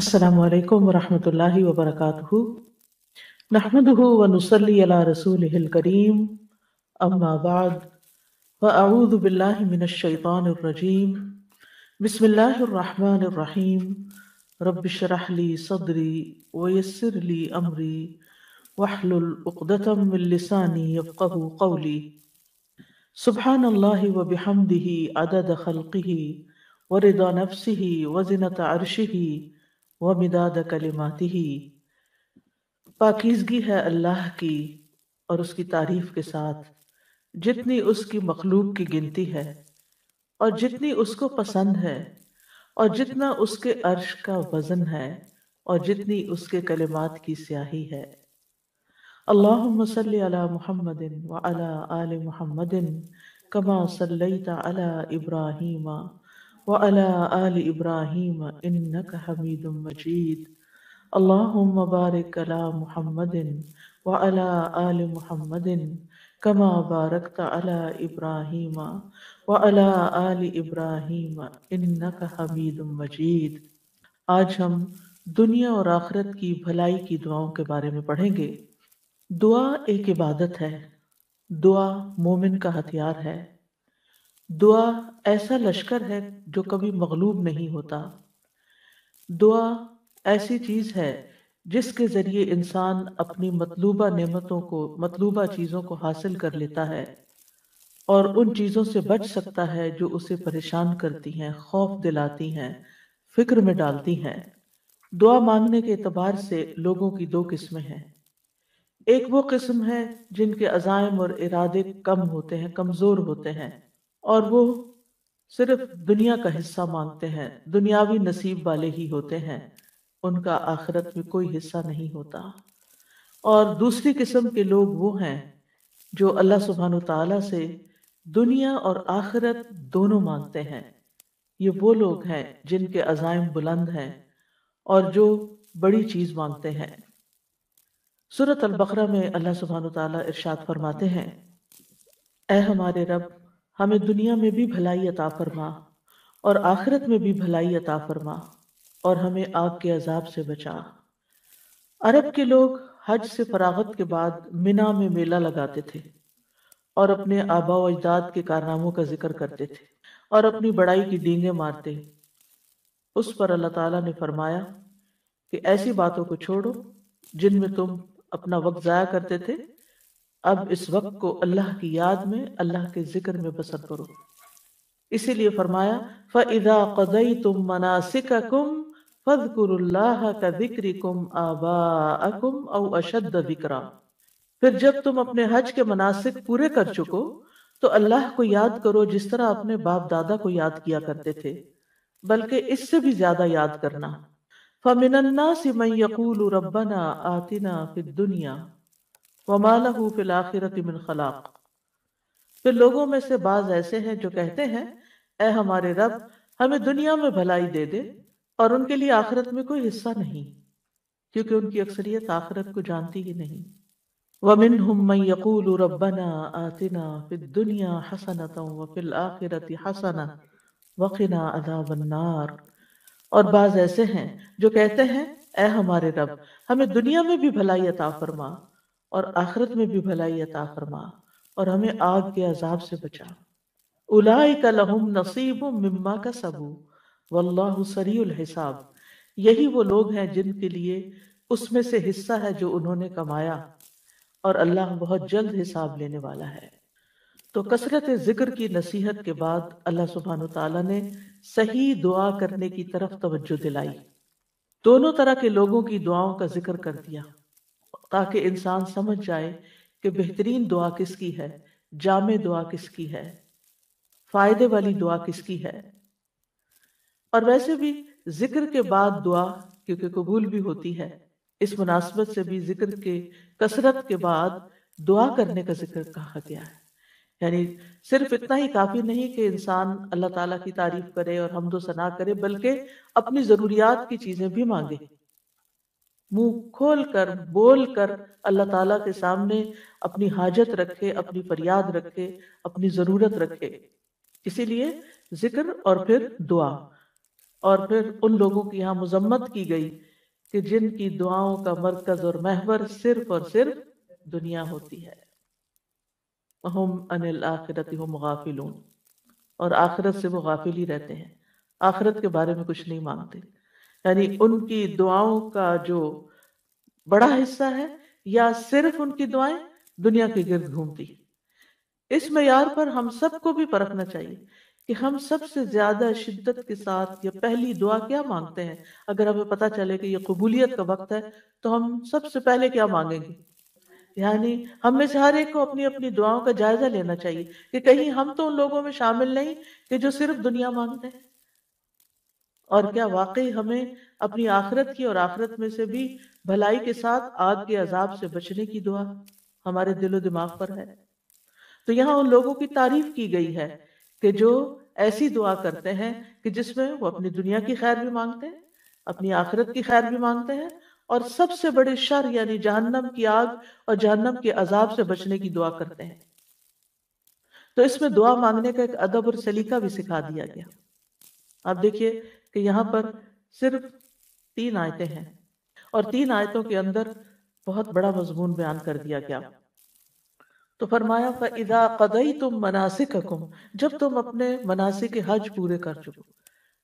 السلام علیکم ورحمۃ اللہ وبرکاتہ نحمده ونصلي على رسوله الكريم. أما بعد فأعوذ بالله من الشيطان الرجيم. بسم الله الرحمن الرحيم. رب اشرح لي صدري ويسر لي أمري واحلل عقدة من لساني يفقهوا قولي. سبحان الله وبحمده عدد خلقه ورضا نفسه وزنة عرشه و مداد کلماتی ہی پاکیزگی ہے اللہ کی اور اس کی تعریف کے ساتھ۔ جتنی اس کی مخلوق کی گنتی ہے اور جتنی اس کو پسند ہے اور جتنا اس کے عرش کا وزن ہے اور جتنی اس کے کلمات کی سیاہی ہے۔ اللہم صلی علی محمد وعلی آل محمد کما صلیت علی ابراہیم۔ وعلى آل إبراهيم إنك حميد مجيد. اللهم بارك على محمد وعلى آل محمد كما باركت على إبراهيم وعلى آل إبراهيم إنك حميد مجيد. آج ہم دنیا اور آخرت کی بھلائی کی دعاؤں کے بارے میں پڑھیں گے۔ دعا ایک عبادت ہے۔ دعا مومن کا ہتھیار ہے۔ دعا ایسا لشکر ہے جو کبھی مغلوب نہیں ہوتا۔ دعا ایسی چیز ہے جس کے ذریعے انسان اپنی مطلوبہ نعمتوں کو، مطلوبہ چیزوں کو حاصل کر لیتا ہے اور ان چیزوں سے بچ سکتا ہے جو اسے پریشان کرتی ہیں، خوف دلاتی ہیں، فکر میں ڈالتی ہیں۔ دعا مانگنے کے اعتبار سے لوگوں کی دو قسمیں ہیں۔ ایک وہ قسم ہے جن کے عزائم اور ارادے کم ہوتے ہیں، کمزور ہوتے ہیں۔ اور وہ صرف دنیا کا حصہ مانگتے ہیں، دنیاوی نصیب والے ہی ہوتے ہیں، ان کا آخرت میں کوئی حصہ نہیں ہوتا۔ اور دوسری قسم کے لوگ وہ ہیں جو اللہ سبحانہ تعالیٰ سے دنیا اور آخرت دونوں مانگتے ہیں۔ یہ وہ لوگ ہیں جن کے عزائم بلند ہیں اور جو بڑی چیز مانگتے ہیں۔ سورت البقرہ میں اللہ سبحانہ تعالیٰ ارشاد فرماتے ہیں، اے ہمارے رب ہمیں دنیا میں بھی بھلائی عطا فرما اور آخرت میں بھی بھلائی عطا فرما اور ہمیں آگ کے عذاب سے بچا۔ عرب کے لوگ حج سے فراغت کے بعد منا میں میلہ لگاتے تھے اور اپنے آبا و اجداد کے کارناموں کا ذکر کرتے تھے اور اپنی بڑائی کی ڈینگیں مارتے۔ اس پر اللہ تعالیٰ نے فرمایا کہ ایسی باتوں کو چھوڑو جن میں تم اپنا وقت ضائع کرتے تھے اب اس وقت کو اللہ کی یاد میں اللہ کے ذکر میں بسر کرو۔ اسی لیے فرمایا فَإِذَا قَضَيْتُم مَنَاسِكَكُمْ فَذْكُرُ اللَّهَ كَذِكْرِكُمْ آبَاءَكُمْ أَوْ أَشَدَّ ذِكْرًا۔ پھر جب تم اپنے حج کے مناسک پورے کر چکو تو اللہ کو یاد کرو جس طرح اپنے باپ دادا کو یاد کیا کرتے تھے بلکہ اس سے بھی زیادہ یاد کرنا۔ فَمِنَ النَّاسِ مَن يَقُولُ رَبَّنَا آتِنَا فِي الدُّنْيَا وَمَالَهُ فِي الْآخِرَةِ مِنْ خَلَاقٍ۔ پھر لوگوں میں سے بعض ایسے ہیں جو کہتے ہیں، اے ہمارے رب، ہمیں دنیا میں بھلائی دے دے اور ان کے لیے آخرت میں کوئی حصہ نہیں، کیونکہ ان کی اکثریت آخرت کو جانتی ہی نہیں۔ وَمِنْهُمْ مَنْ يَقُولُ رَبَّنَا آتِنَا فِي الدُّنْيَا حَسَنَةً وَفِي الْآخِرَةِ حَسَنَةً وَقِنَا عَذَابَ النَّارِ۔ اور بعض ایسے ہیں جو کہتے ہیں، اے ہمارے رب، ہمیں دنیا میں بھی بھلائی عطا فرما۔ اور آخرت میں بھی بھلائی عطا فرما اور ہمیں آگ کے عذاب سے بچا۔ اولائک لہم نصیب مما کا سبو واللہ سریع الحساب۔ یہی وہ لوگ ہیں جن کے لیے اس میں سے حصہ ہے جو انہوں نے کمایا اور اللہ بہت جلد حساب لینے والا ہے۔ تو کثرت ذکر کی نصیحت کے بعد اللہ سبحانہ تعالیٰ نے صحیح دعا کرنے کی طرف توجہ دلائی۔ دونوں طرح کے لوگوں کی دعاؤں کا ذکر کر دیا۔ تاکہ انسان سمجھ جائے کہ بہترین دعا کس کی ہے جامع دعا کس کی ہے فائدے والی دعا کس کی ہے۔ اور ویسے بھی ذکر کے بعد دعا کیونکہ قبول بھی ہوتی ہے اس مناسبت سے بھی ذکر کے کثرت کے بعد دعا کرنے کا ذکر کہا گیا ہے۔ یعنی صرف اتنا ہی کافی نہیں کہ انسان اللہ تعالیٰ کی تعریف کرے اور حمد و ثنا کرے بلکہ اپنی ضروریات کی چیزیں بھی مانگے۔ منہ کھول کر، بول کر اللہ تعالیٰ کے سامنے اپنی حاجت رکھے، اپنی فریاد رکھے، اپنی ضرورت رکھے۔ اسی لیے ذکر اور پھر دعا۔ اور پھر ان لوگوں کی یہاں مذمت کی گئی کہ جن کی دعاؤں کا مرکز اور محور صرف اور صرف دنیا ہوتی ہے۔ ہم ان غافلون۔ اور آخرت سے وہ غافل ہی رہتے ہیں۔ آخرت کے بارے میں کچھ نہیں مانگتے۔ یعنی ان کی دعاؤں کا جو بڑا حصہ ہے یا صرف ان کی دعائیں دنیا کے گرد گھومتی اس معیار پر ہم سب کو بھی پرکھنا چاہیے کہ ہم سب سے زیادہ شدت کے ساتھ یا پہلی دعا کیا مانگتے ہیں۔ اگر ہمیں پتا چلے کہ یہ قبولیت کا وقت ہے تو ہم سب سے پہلے کیا مانگیں گے؟ یعنی ہم میں سے ہر ایک کو اپنی اپنی دعاؤں کا جائزہ لینا چاہیے کہ کہیں ہم تو ان لوگوں میں شامل نہیں کہ جو صرف دنیا مانگتے ہیں۔ اور کیا واقعی ہمیں اپنی آخرت کی اور آخرت میں سے بھی بھلائی کے ساتھ آگ کے عذاب سے بچنے کی دعا ہمارے دل و دماغ پر ہے۔ تو یہاں ان لوگوں کی تعریف کی گئی ہے کہ جو ایسی دعا کرتے ہیں کہ جس میں وہ اپنی دنیا کی خیر بھی مانگتے ہیں، اپنی آخرت کی خیر بھی مانگتے ہیں اور سب سے بڑے شر یعنی جہنم کی آگ اور جہنم کے عذاب سے بچنے کی دعا کرتے ہیں۔ تو اس میں دعا مانگنے کا ایک ادب اور سلیقہ بھی سکھا دیا گیا۔ آپ دیکھیے کہ یہاں پر صرف تین آیتیں ہیں۔ اور تین آیتوں کے اندر بہت بڑا مضمون بیان کر دیا گیا۔ تو فرمایا فَإِذَا قَضَيْتُمْ مَنَاسِكَكُمْ جب تم اپنے مناسک حج پورے کر چکو۔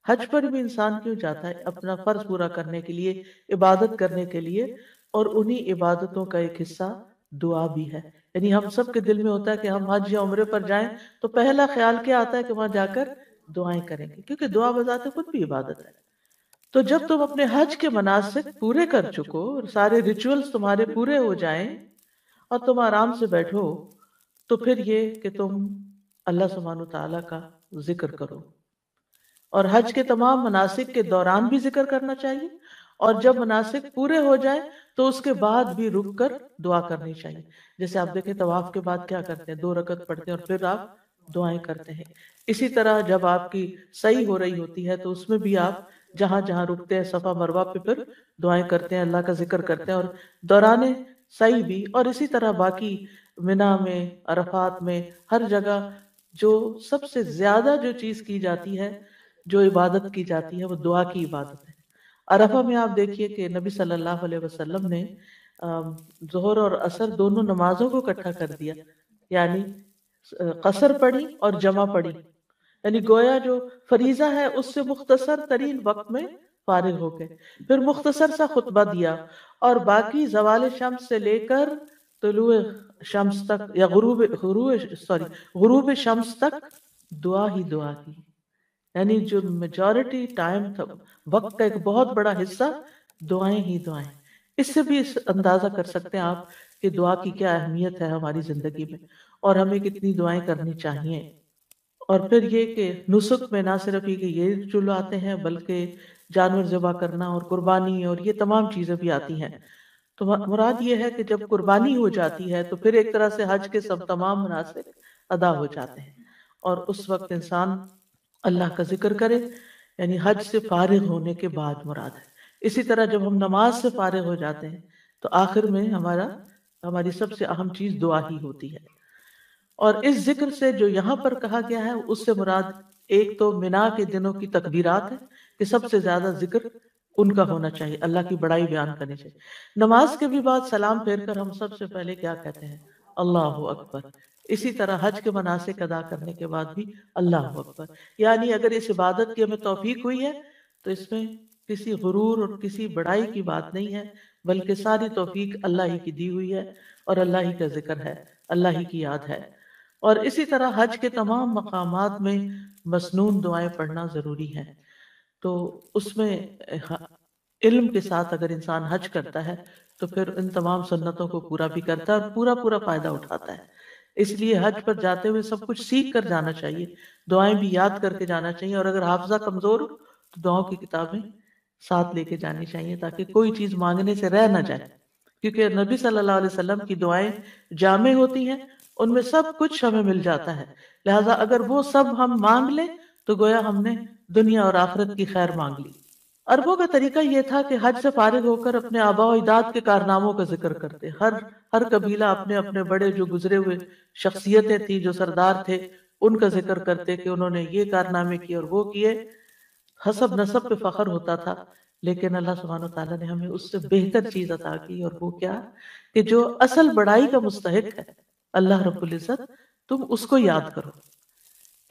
حج پر بھی انسان کیوں جاتا ہے؟ اپنا فرض پورا کرنے کے لیے عبادت کرنے کے لیے اور انہی عبادتوں کا ایک حصہ دعا بھی ہے۔ یعنی ہم سب کے دل میں ہوتا ہے کہ ہم حج یا عمرے پر جائیں تو پہلا خیال کیا آتا ہے کہ وہاں جا کر دعائیں کریں گے، کیونکہ دعا بذات خود بھی عبادت ہے۔ تو جب تم اپنے حج کے مناسک پورے کر چکو اور سارے ریچولز تمہارے پورے ہو جائیں اور تم آرام سے بیٹھو، تو پھر یہ کہ تم اللہ سبحانہ تعالیٰ کا ذکر کرو۔ اور حج کے تمام مناسک کے دوران بھی ذکر کرنا چاہیے۔ اور جب مناسک پورے ہو جائیں، تو اس کے بعد بھی رک کر دعا کرنی چاہیے۔ جیسے آپ دیکھیں، طواف کے بعد کیا کرتے ہیں؟ دو رکت پڑھتے ہیں اور پھر آپ دعائیں کرتے ہیں۔ اسی طرح جب آپ کی صحیح ہو رہی ہوتی ہے تو اس میں بھی آپ جہاں جہاں رکتے ہیں صفا مروا پہ پھر دعائیں کرتے ہیں، اللہ کا ذکر کرتے ہیں اور دوران صحیح بھی۔ اور اسی طرح باقی منا میں، عرفات میں، ہر جگہ جو سب سے زیادہ جو چیز کی جاتی ہے، جو عبادت کی جاتی ہے، وہ دعا کی عبادت ہے۔ عرفہ میں آپ دیکھیے کہ نبی صلی اللہ علیہ وسلم نے ظہر اور اثر دونوں نمازوں کو اکٹھا کر دیا۔ یعنی قصر پڑی اور جمع پڑی یعنی گویا جو فریضہ ہے اس سے مختصر ترین وقت میں فارغ ہو گئے۔ پھر مختصر سا خطبہ دیا۔ اور باقی زوال شمس سے لے کر طلوع شمس تک یا غروب غروب سوری غروب شمس تک دعا ہی دعا کی۔ یعنی جو میجورٹی ٹائم تھا وقت کا ایک بہت بڑا حصہ دعائیں ہی دعائیں۔ اس سے بھی اندازہ کر سکتے ہیں آپ کہ دعا کی کیا اہمیت ہے ہماری زندگی میں اور ہمیں کتنی دعائیں کرنی چاہیے۔ اور پھر یہ کہ نسخ میں نہ صرف یہ کہ یہ چلو آتے ہیں، بلکہ جانور ذبح کرنا اور قربانی اور یہ تمام چیزیں بھی آتی ہیں۔ تو مراد یہ ہے کہ جب قربانی ہو جاتی ہے تو پھر ایک طرح سے حج کے سب تمام مناسب ادا ہو جاتے ہیں۔ اور اس وقت انسان اللہ کا ذکر کرے یعنی حج سے فارغ ہونے کے بعد مراد ہے۔ اسی طرح جب ہم نماز سے فارغ ہو جاتے ہیں تو آخر میں ہمارا، ہماری سب سے اہم چیز دعا ہی ہوتی ہے۔ اور اس ذکر سے جو یہاں پر کہا گیا ہے اس سے مراد ایک تو منا کے دنوں کی تقبیرات ہے کہ سب سے زیادہ ذکر ان کا ہونا چاہیے اللہ کی بڑائی بیان کرنی چاہیے۔ نماز کے بھی بعد سلام پھیر کر ہم سب سے پہلے کیا کہتے ہیں؟ اللہ اکبر۔ اسی طرح حج کے مناسب ادا کرنے کے بعد بھی اللہ اکبر۔ یعنی اگر اس عبادت کی ہمیں توفیق ہوئی ہے تو اس میں کسی غرور اور کسی بڑائی کی بات نہیں ہے بلکہ ساری توفیق اللہ ہی کی دی ہوئی ہے اور اللہ ہی کا ذکر ہے اللہ ہی کی یاد ہے۔ اور اسی طرح حج کے تمام مقامات میں مسنون دعائیں پڑھنا ضروری ہے تو اس میں علم کے ساتھ اگر انسان حج کرتا ہے تو پھر ان تمام سنتوں کو پورا بھی کرتا ہے اور پورا پورا فائدہ اٹھاتا ہے۔ اس لیے حج پر جاتے ہوئے سب کچھ سیکھ کر جانا چاہیے، دعائیں بھی یاد کر کے جانا چاہیے اور اگر حافظہ کمزور ہو تو دعاؤں کی کتابیں ساتھ لے کے جانی چاہیے تاکہ کوئی چیز مانگنے سے رہ نہ جائے۔ کیونکہ نبی صلی اللہ علیہ وسلم کی دعائیں جامع ہوتی ہیں ان میں سب کچھ ہمیں مل جاتا ہے۔ لہٰذا اگر وہ سب ہم مانگ لیں، تو گویا ہم نے دنیا اور آخرت کی خیر مانگ لی۔ اربوں کا طریقہ یہ تھا کہ حج سے فارغ ہو کر اپنے آبا و اجداد کے کارناموں کا ذکر کرتے۔ ہر ہر قبیلہ اپنے اپنے بڑے جو گزرے ہوئے شخصیتیں تھیں، جو سردار تھے، ان کا ذکر کرتے کہ انہوں نے یہ کارنامے کیے اور وہ کیے۔ حسب نصب پہ فخر ہوتا تھا، لیکن اللہ سبحانہ و تعالیٰ نے ہمیں اس سے بہتر چیز عطا کی۔ اور وہ کیا؟ کہ جو اصل بڑائی کا مستحق ہے۔ اللہ رب العزت تم اس کو یاد کرو۔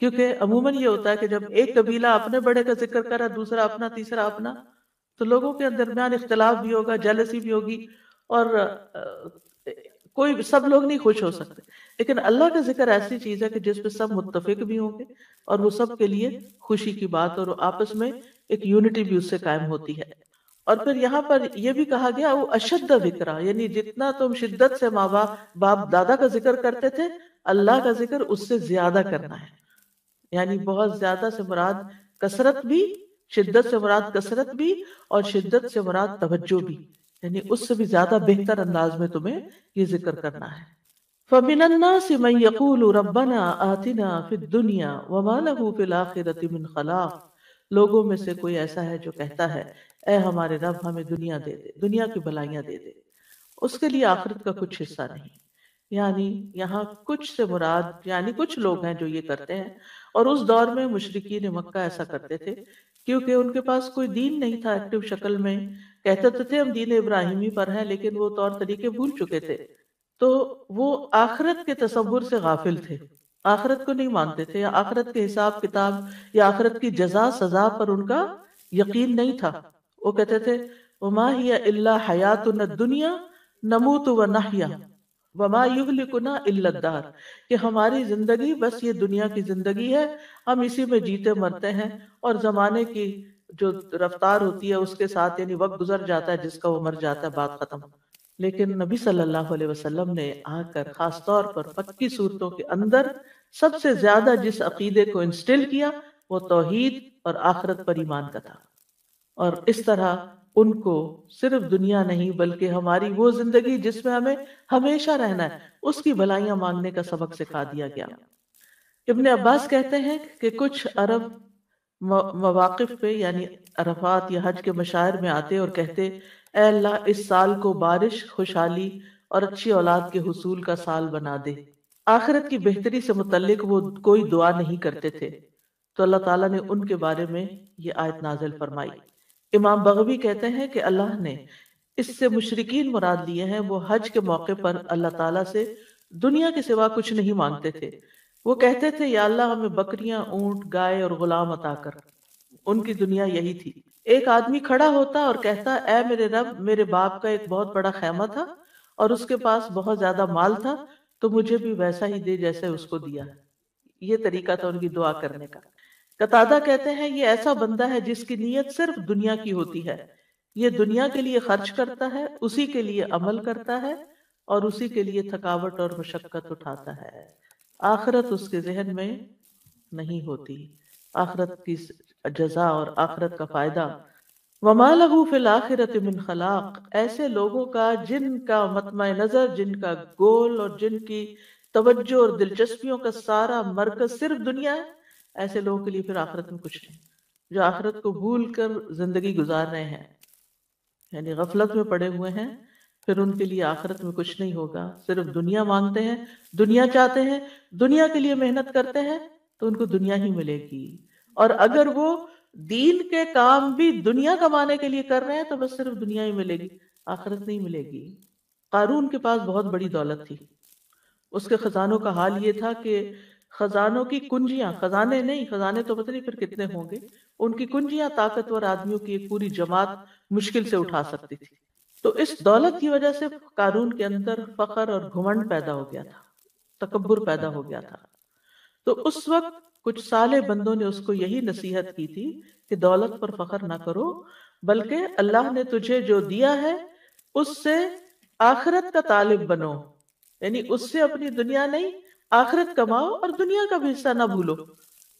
کیونکہ عموماً یہ ہوتا ہے کہ جب ایک قبیلہ اپنے بڑے کا ذکر کرا دوسرا اپنا تیسرا اپنا تو لوگوں کے درمیان اختلاف بھی ہوگا جلسی بھی ہوگی اور کوئی سب لوگ نہیں خوش ہو سکتے۔ لیکن اللہ کا ذکر ایسی چیز ہے کہ جس پہ سب متفق بھی ہوں گے اور وہ سب کے لیے خوشی کی بات اور آپس میں ایک یونٹی بھی اس سے قائم ہوتی ہے۔ اور پھر یہاں پر یہ بھی کہا گیا، وہ اشد وکرا یعنی جتنا تم شدت سے ماں باپ باپ دادا کا ذکر کرتے تھے، اللہ کا ذکر اس سے زیادہ کرنا ہے۔ یعنی بہت زیادہ سے مراد کثرت بھی، شدت سے مراد کثرت بھی، اور شدت سے مراد توجہ بھی۔ یعنی اس سے بھی زیادہ بہتر انداز میں تمہیں یہ ذکر کرنا ہے۔ فَمِنَ النَّاسِ مَنْ يَقُولُ رَبَّنَا آتِنَا فِي الدُّنْيَا وَمَا لَهُ فِي الْآخِرَةِ مِنْ خَلَاقٍ۔ لوگوں میں سے کوئی ایسا ہے جو کہتا ہے اے ہمارے رب، ہمیں دنیا دے دے، دنیا کی بلائیاں دے دے۔ اس کے لیے آخرت کا کچھ حصہ نہیں۔ یعنی یہاں کچھ سے مراد یعنی کچھ لوگ ہیں جو یہ کرتے ہیں۔ اور اس دور میں مشرقین مکہ ایسا کرتے تھے، کیونکہ ان کے پاس کوئی دین نہیں تھا، ایکٹیو شکل میں۔ کہتے تو تھے، ہم دین ابراہیمی پر ہیں، لیکن وہ طور طریقے بھول چکے تھے۔ تو وہ آخرت کے تصور سے غافل تھے۔ آخرت کو نہیں مانتے تھے، یا آخرت کے حساب کتاب، یا آخرت کی جزا، سزا پر ان کا یقین نہیں تھا۔ وہ کہتے تھے، وما ہی اللہ حیات دنیا نموت و نحیا وما یغلقنا الا الدار کہ ہماری زندگی بس یہ دنیا کی زندگی ہے، ہم اسی میں جیتے مرتے ہیں اور زمانے کی جو رفتار ہوتی ہے، اس کے ساتھ یعنی وقت گزر جاتا ہے، جس کا وہ مر جاتا ہے، بات ختم۔ لیکن نبی صلی اللہ علیہ وسلم نے آ کر خاص طور پر پکی صورتوں کے اندر سب سے زیادہ جس عقیدے کو انسٹل کیا، وہ توحید اور آخرت پر ایمان کا تھا۔ اور اس طرح ان کو صرف دنیا نہیں بلکہ ہماری وہ زندگی جس میں ہمیں ہمیشہ رہنا ہے، اس کی بلائیاں مانگنے کا سبق سکھا دیا گیا۔ ابن عباس کہتے ہیں کہ کچھ عرب مواقف پہ یعنی عرفات یا حج کے مشاعر میں آتے اور کہتے، اے اللہ، اس سال کو بارش خوشحالی اور اچھی اولاد کے حصول کا سال بنا دے۔ آخرت کی بہتری سے متعلق وہ کوئی دعا نہیں کرتے تھے۔ تو اللہ تعالیٰ نے ان کے بارے میں یہ آیت نازل فرمائی۔ امام بغوی کہتے ہیں کہ اللہ نے اس سے مشرقین مراد لیے ہیں، وہ حج کے موقع پر اللہ تعالیٰ سے دنیا کے سوا کچھ نہیں مانگتے تھے۔ وہ کہتے تھے، یا اللہ، ہمیں بکریاں، اونٹ، گائے اور غلام عطا کر۔ ان کی دنیا یہی تھی۔ ایک آدمی کھڑا ہوتا اور کہتا، اے میرے رب، میرے باپ کا ایک بہت بڑا خیمہ تھا اور اس کے پاس بہت زیادہ مال تھا، تو مجھے بھی ویسا ہی دے جیسے اس کو دیا۔ یہ طریقہ تھا ان کی دعا کرنے کا۔ قطادہ کہتے ہیں، یہ ایسا بندہ ہے جس کی نیت صرف دنیا کی ہوتی ہے۔ یہ دنیا کے لیے خرچ کرتا ہے، اسی کے لیے عمل کرتا ہے اور اسی کے لیے تھکاوٹ اور مشقت اٹھاتا ہے۔ آخرت اس کے ذہن میں نہیں ہوتی۔ آخرت کی جزا اور آخرت کا فائدہ۔ وما له فی الاخرت من خلاق۔ ایسے لوگوں کا، جن کا مطمع نظر، جن کا گول اور جن کی توجہ اور دلچسپیوں کا سارا مرکز صرف دنیا ہے۔ ایسے لوگوں کے لیے پھر آخرت میں کچھ نہیں۔ جو آخرت کو بھول کر زندگی گزار رہے ہیں یعنی غفلت میں پڑے ہوئے ہیں، پھر ان کے لیے آخرت میں کچھ نہیں ہوگا۔ صرف دنیا مانگتے ہیں، دنیا چاہتے ہیں، دنیا کے لیے محنت کرتے ہیں، تو ان کو دنیا ہی ملے گی۔ اور اگر وہ دین کے کام بھی دنیا کمانے کے لیے کر رہے ہیں، تو بس صرف دنیا ہی ملے گی، آخرت نہیں ملے گی۔ قارون کے پاس بہت بڑی دولت تھی۔ اس کے خزانوں کا حال یہ تھا کہ خزانوں کی کنجیاں، خزانے نہیں، خزانے تو پتہ نہیں پھر کتنے ہوں گے۔ ان کی کنجیاں طاقتور آدمیوں کی ایک پوری جماعت مشکل سے اٹھا سکتی تھی۔ تو اس دولت کی وجہ سے قارون کے اندر فخر اور گھمنڈ پیدا ہو گیا تھا، تکبر پیدا ہو گیا تھا۔ تو اس وقت کچھ سالے بندوں نے اس کو یہی نصیحت کی تھی کہ دولت پر فخر نہ کرو، بلکہ اللہ نے تجھے جو دیا ہے، اس سے آخرت کا طالب بنو۔ یعنی اس سے اپنی دنیا نہیں آخرت کماؤ اور دنیا کا بھی حصہ نہ بھولو۔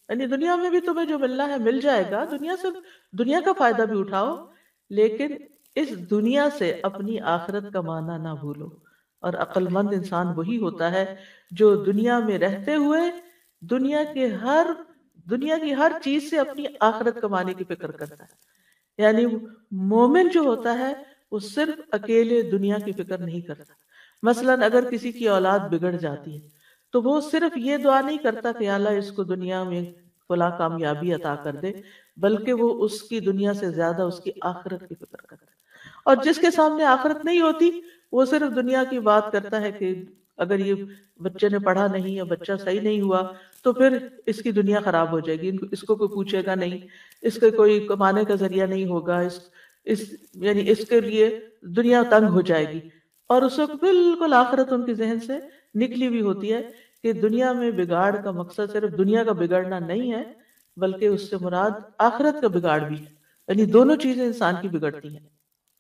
یعنی دنیا میں بھی تمہیں جو ملنا ہے، مل جائے گا۔ دنیا سے، دنیا کا فائدہ بھی اٹھاؤ، لیکن اس دنیا سے اپنی آخرت کمانا نہ بھولو۔ اور عقل مند انسان وہی ہوتا ہے جو دنیا میں رہتے ہوئے دنیا کے ہر، دنیا کی ہر چیز سے اپنی آخرت کمانے کی فکر کرتا ہے۔ یعنی مومن جو ہوتا ہے، وہ صرف اکیلے دنیا کی فکر نہیں کرتا۔ مثلا اگر کسی کی اولاد بگڑ جاتی ہے تو وہ صرف یہ دعا نہیں کرتا کہ اللہ اس کو دنیا میں فلاں کامیابی عطا کر دے، بلکہ وہ اس کی دنیا سے زیادہ اس کی آخرت کی فکر کرتا ہے۔ اور جس کے سامنے آخرت نہیں ہوتی، وہ صرف دنیا کی بات کرتا ہے کہ اگر یہ بچے نے پڑھا نہیں یا بچہ صحیح نہیں ہوا، تو پھر اس کی دنیا خراب ہو جائے گی۔ اس کو کوئی پوچھے گا نہیں، اس کے کوئی کمانے کا ذریعہ نہیں ہوگا، اس اس یعنی اس کے لیے دنیا تنگ ہو جائے گی۔ اور اس وقت بالکل آخرت ان کے ذہن سے نکلی ہوئی ہوتی ہے کہ دنیا میں بگاڑ کا مقصد صرف دنیا کا بگڑنا نہیں ہے، بلکہ اس سے مراد آخرت کا بگاڑ بھی ہے۔ یعنی دونوں چیزیں انسان کی بگڑتی ہیں۔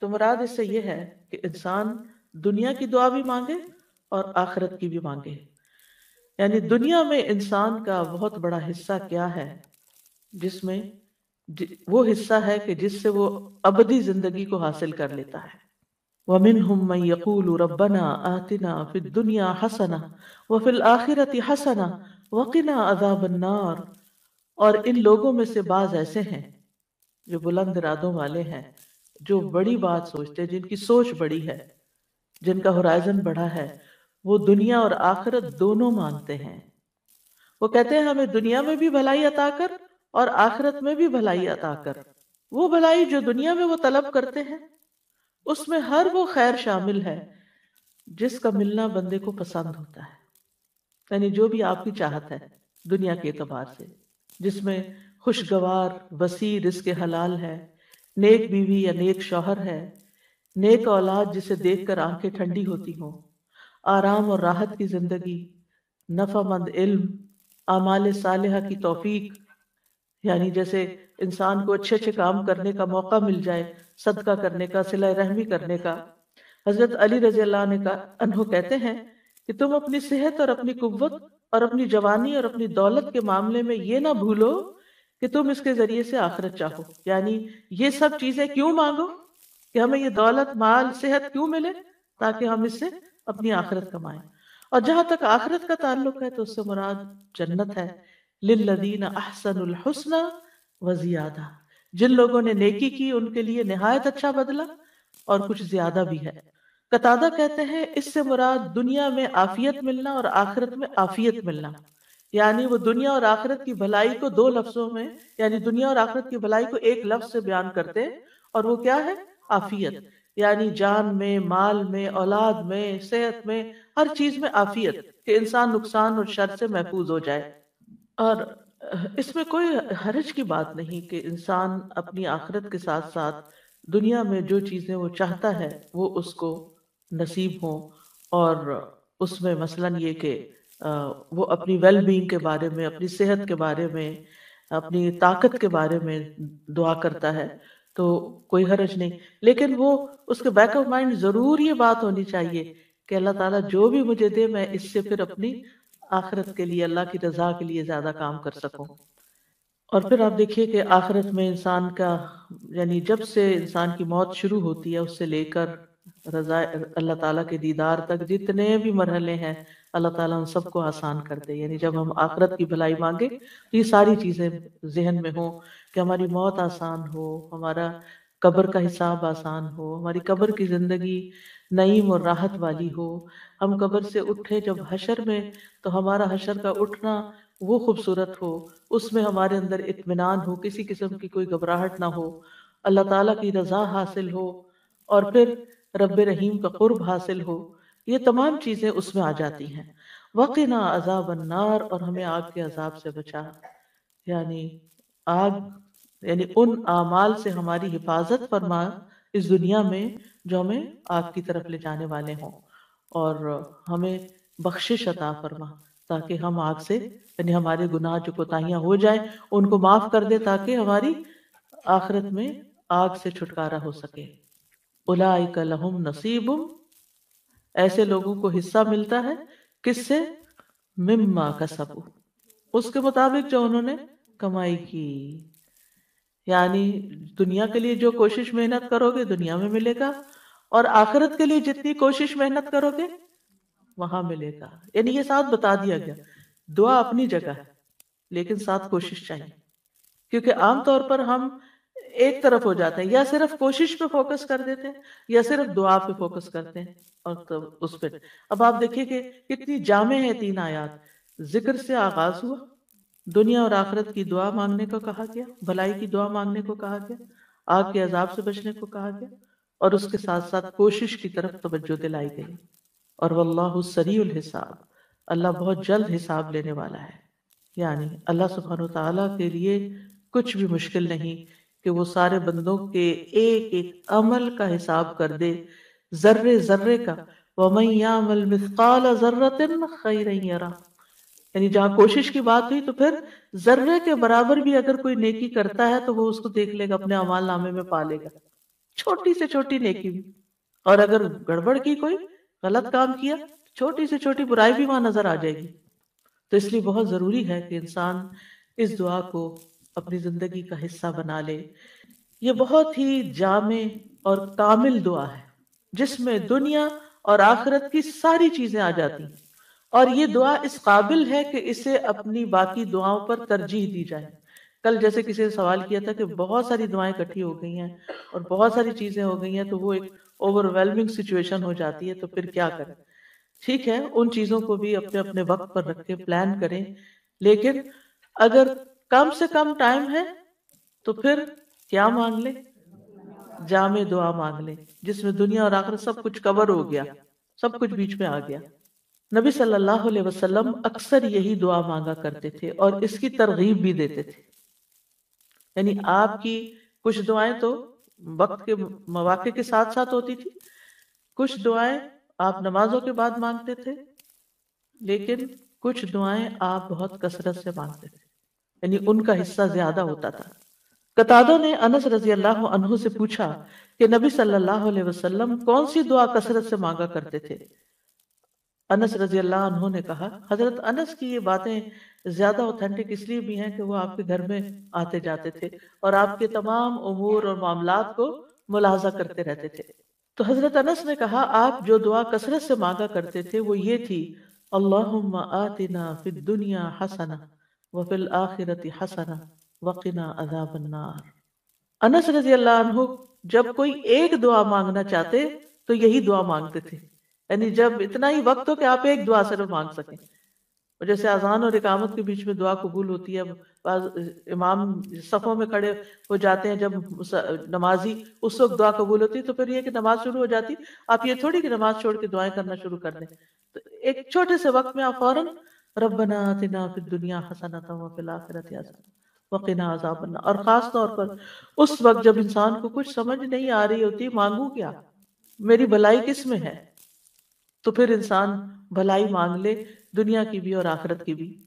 تو مراد اس سے یہ ہے کہ انسان دنیا کی دعا بھی مانگے اور آخرت کی بھی مانگے۔ یعنی دنیا میں انسان کا بہت بڑا حصہ کیا ہے، جس میں، وہ حصہ ہے کہ جس سے وہ ابدی زندگی کو حاصل کر لیتا ہے۔ وَمِنْهُمْ مَنْ يَقُولُ رَبَّنَا آتِنَا فِي الدُّنْيَا حَسَنَا وَفِي الْآخِرَةِ حَسَنَا وَقِنَا عَذَابَ النَّارِ۔ اور ان لوگوں میں سے بعض ایسے ہیں جو بلند ارادوں والے ہیں، جو بڑی بات سوچتے جن کی سوچ بڑی ہے، جن کا ہورائزن بڑا ہے۔ وہ دنیا اور آخرت دونوں مانتے ہیں۔ وہ کہتے ہیں، ہمیں دنیا میں بھی بھلائی عطا کر اور آخرت میں بھی بھلائی عطا کر۔ وہ بھلائی جو دنیا میں وہ طلب کرتے ہیں۔ اس میں ہر وہ خیر شامل ہے جس کا ملنا بندے کو پسند ہوتا ہے۔ یعنی جو بھی آپ کی چاہت ہے دنیا کے اعتبار سے، جس میں خوشگوار، وسیع رزق حلال ہے، نیک بیوی یا نیک شوہر ہے، نیک اولاد جسے دیکھ کر آنکھیں ٹھنڈی ہوتی ہوں، آرام اور راحت کی زندگی، نفع مند علم، اعمال صالحہ کی توفیق یعنی جیسے انسان کو اچھے اچھے کام کرنے کا موقع مل جائے، صدقہ کرنے کا صلح رحمی کرنے کا۔ حضرت علی رضی اللہ عنہ کا کہتے ہیں کہ تم اپنی صحت اور اپنی قوت اور اپنی جوانی اور اپنی دولت کے معاملے میں یہ نہ بھولو کہ تم اس کے ذریعے سے آخرت چاہو۔ یعنی یہ سب چیزیں کیوں مانگو؟ کہ ہمیں یہ دولت، مال، صحت کیوں ملے؟ تاکہ ہم اس سے اپنی آخرت کمائیں۔ اور جہاں تک آخرت کا تعلق ہے تو اس سے مراد جنت ہے۔ للذین احسن الحسن وزیادہ۔ جن لوگوں نے نیکی کی، ان کے لیے نہایت اچھا بدلا اور کچھ زیادہ بھی ہے۔ قطادہ کہتے ہیں، اس سے مراد دنیا میں آفیت ملنا اور آخرت میں آفیت ملنا۔ یعنی وہ دنیا اور آخرت کی بھلائی کو دو لفظوں میں یعنی دنیا اور آخرت کی بھلائی کو ایک لفظ سے بیان کرتے ہیں اور وہ کیا ہے؟ آفیت یعنی جان میں، مال میں، اولاد میں، صحت میں، ہر چیز میں آفیت کہ انسان نقصان اور شر سے محفوظ ہو جائے۔ اور، اس میں کوئی حرج کی بات نہیں کہ انسان اپنی آخرت کے ساتھ ساتھ دنیا میں جو چیزیں وہ چاہتا ہے وہ اس کو نصیب ہوں اور اس میں مثلا یہ کہ وہ اپنی ویل بینگ کے بارے میں، اپنی صحت کے بارے میں، اپنی طاقت کے بارے میں دعا کرتا ہے تو کوئی حرج نہیں۔ لیکن وہ اس کے بیک آف مائنڈ ضرور یہ بات ہونی چاہیے کہ اللہ تعالیٰ جو بھی مجھے دے، میں اس سے پھر اپنی آخرت کے لیے اللہ کی رضا کے لیے زیادہ کام کر سکوں۔ اور پھر آپ دیکھیے کہ آخرت میں انسان کا یعنی جب سے انسان کی موت شروع ہوتی ہے اس سے لے کر رضا اللہ تعالیٰ کے دیدار تک جتنے بھی مرحلے ہیں اللہ تعالیٰ ان سب کو آسان کر دے۔ یعنی جب ہم آخرت کی بھلائی مانگے تو یہ ساری چیزیں ذہن میں ہوں کہ ہماری موت آسان ہو ہمارا قبر کا حساب آسان ہو، ہماری قبر کی زندگی نعیم اور راحت والی ہو۔ ہم قبر سے اٹھے جب حشر میں، تو ہمارا حشر کا اٹھنا وہ خوبصورت ہو۔ اس میں ہمارے اندر اطمینان ہو، کسی قسم کی کوئی گھبراہٹ نہ ہو۔ اللہ تعالیٰ کی رضا حاصل ہو اور پھر رب رحیم کا قرب حاصل ہو۔ یہ تمام چیزیں اس میں آ جاتی ہیں۔ وقنا عذاب النار اور ہمیں آگ کے عذاب سے بچا۔ یعنی آگ یعنی ان اعمال سے ہماری حفاظت فرما اس دنیا میں جو ہمیں آگ کی طرف لے جانے والے ہوں اور ہمیں بخشش عطا فرما تاکہ ہم آگ سے یعنی ہمارے گناہ جو کوتاہیاں ہو جائیں، ان کو معاف کر دے تاکہ ہماری آخرت میں آگ سے چھٹکارا ہو سکے۔ اولائک لہم نصیب۔ ایسے لوگوں کو حصہ ملتا ہے کس سے؟ مما کا سب اس کے مطابق جو انہوں نے کمائی کی۔ یعنی دنیا کے لیے جو کوشش محنت کرو گے دنیا میں ملے گا اور آخرت کے لیے جتنی کوشش محنت کرو گے وہاں ملے گا۔ یعنی یہ ساتھ بتا دیا گیا۔ دعا اپنی جگہ ہے، لیکن ساتھ کوشش چاہیے۔ کیونکہ عام طور پر ہم ایک طرف ہو جاتے ہیں، یا صرف کوشش پہ فوکس کر دیتے ہیں، یا صرف دعا پہ فوکس کرتے ہیں۔ اور اس پہ۔ اب آپ دیکھیے کہ کتنی جامع ہے تین آیات۔ ذکر سے آغاز ہوا۔ دنیا اور آخرت کی دعا مانگنے کو کہا گیا، بھلائی کی دعا مانگنے کو کہا گیا، آگ کے عذاب سے بچنے کو کہا گیا، اور اس کے ساتھ ساتھ کوشش کی طرف توجہ دلائی گئی۔ اور واللہ سریع الحساب، اللہ بہت جلد حساب لینے والا ہے۔ یعنی اللہ سبحانہ تعالیٰ کے لیے کچھ بھی مشکل نہیں کہ وہ سارے بندوں کے ایک ایک عمل کا حساب کر دے، ذرے ذرے کا۔ وَمَن يَعْمَلْ مِثْقَالَ ذَرَّةٍ خَيْرًا يَرَى یعنی جہاں کوشش کی بات ہوئی تو پھر ذرے کے برابر بھی اگر کوئی نیکی کرتا ہے تو وہ اس کو دیکھ لے گا، اپنے عمال نامے میں پا لے گا۔ چھوٹی سے چھوٹی نیکی بھی۔ اور اگر گڑبڑ کی کوئی، غلط کام کیا، چھوٹی سے چھوٹی برائی بھی وہاں نظر آ جائے گی۔ تو اس لیے بہت ضروری ہے کہ انسان اس دعا کو اپنی زندگی کا حصہ بنا لے۔ یہ بہت ہی جامع اور کامل دعا ہے، جس میں دنیا اور آخرت کی ساری چیزیں آ جاتی ہیں۔ اور یہ دعا اس قابل ہے کہ اسے اپنی باقی دعاؤں پر ترجیح دی جائے۔ کل جیسے کسی نے سوال کیا تھا کہ بہت ساری دعائیں کٹھی ہو گئی ہیں اور بہت ساری چیزیں ہو گئی ہیں تو وہ ایک اوور ویلمنگ سچویشن ہو جاتی ہے تو پھر کیا کریں؟ ٹھیک ہے، ان چیزوں کو بھی اپنے اپنے وقت پر رکھ کے پلان کریں۔ لیکن اگر کم سے کم ٹائم ہے تو پھر کیا مانگ لیں؟ جامع دعا مانگ لیں، جس میں دنیا اور آخر سب کچھ کور ہو گیا، سب کچھ بیچ میں آ گیا۔ نبی صلی اللہ علیہ وسلم اکثر یہی دعا مانگا کرتے تھے اور اس کی ترغیب بھی دیتے تھے۔ یعنی آپ کی کچھ دعائیں تو وقت کے مواقع کے ساتھ ساتھ ہوتی تھی، کچھ دعائیں آپ نمازوں کے بعد مانگتے تھے، لیکن کچھ دعائیں آپ بہت کثرت سے مانگتے تھے۔ یعنی ان کا حصہ زیادہ ہوتا تھا۔ قطادوں نے انس رضی اللہ عنہ سے پوچھا کہ نبی صلی اللہ علیہ وسلم کون سی دعا کثرت سے مانگا کرتے تھے؟ انس رضی اللہ عنہ نے کہا حضرت انس کی یہ باتیں زیادہ اوتھینٹک اس لیے بھی ہیں کہ وہ آپ کے گھر میں آتے جاتے تھے اور آپ کے تمام امور اور معاملات کو ملاحظہ کرتے رہتے تھے۔ تو حضرت انس نے کہا آپ جو دعا کثرت سے مانگا کرتے تھے وہ یہ تھی اللہم آتنا فی الدنیا حسنا وفی الآخرت حسنا وقنا عذاب النار۔ انس رضی اللہ عنہ جب کوئی ایک دعا مانگنا چاہتے تو یہی دعا مانگتے تھے۔ یعنی جب اتنا ہی وقت ہو کہ آپ ایک دعا صرف مانگ سکیں۔ جیسے اذان اور اقامت کے بیچ میں دعا قبول ہوتی ہے، بعض امام صفوں میں کھڑے ہو جاتے ہیں، جب نمازی اس وقت دعا قبول ہوتی ہے تو پھر یہ کہ نماز شروع ہو جاتی، آپ یہ تھوڑی کہ نماز چھوڑ کے دعائیں کرنا شروع کر دیں۔ تو ایک چھوٹے سے وقت میں آپ فوراً ربنا آتنا فی الدنیا حسنتا وفی الاخرت حسنتا وقنا عذاب النار۔ اور خاص طور پر اس وقت جب انسان کو کچھ سمجھ نہیں آ رہی ہوتی مانگو کیا؟ میری بلائی کس میں ہے؟ تو پھر انسان بھلائی مانگ لے دنیا کی بھی اور آخرت کی بھی۔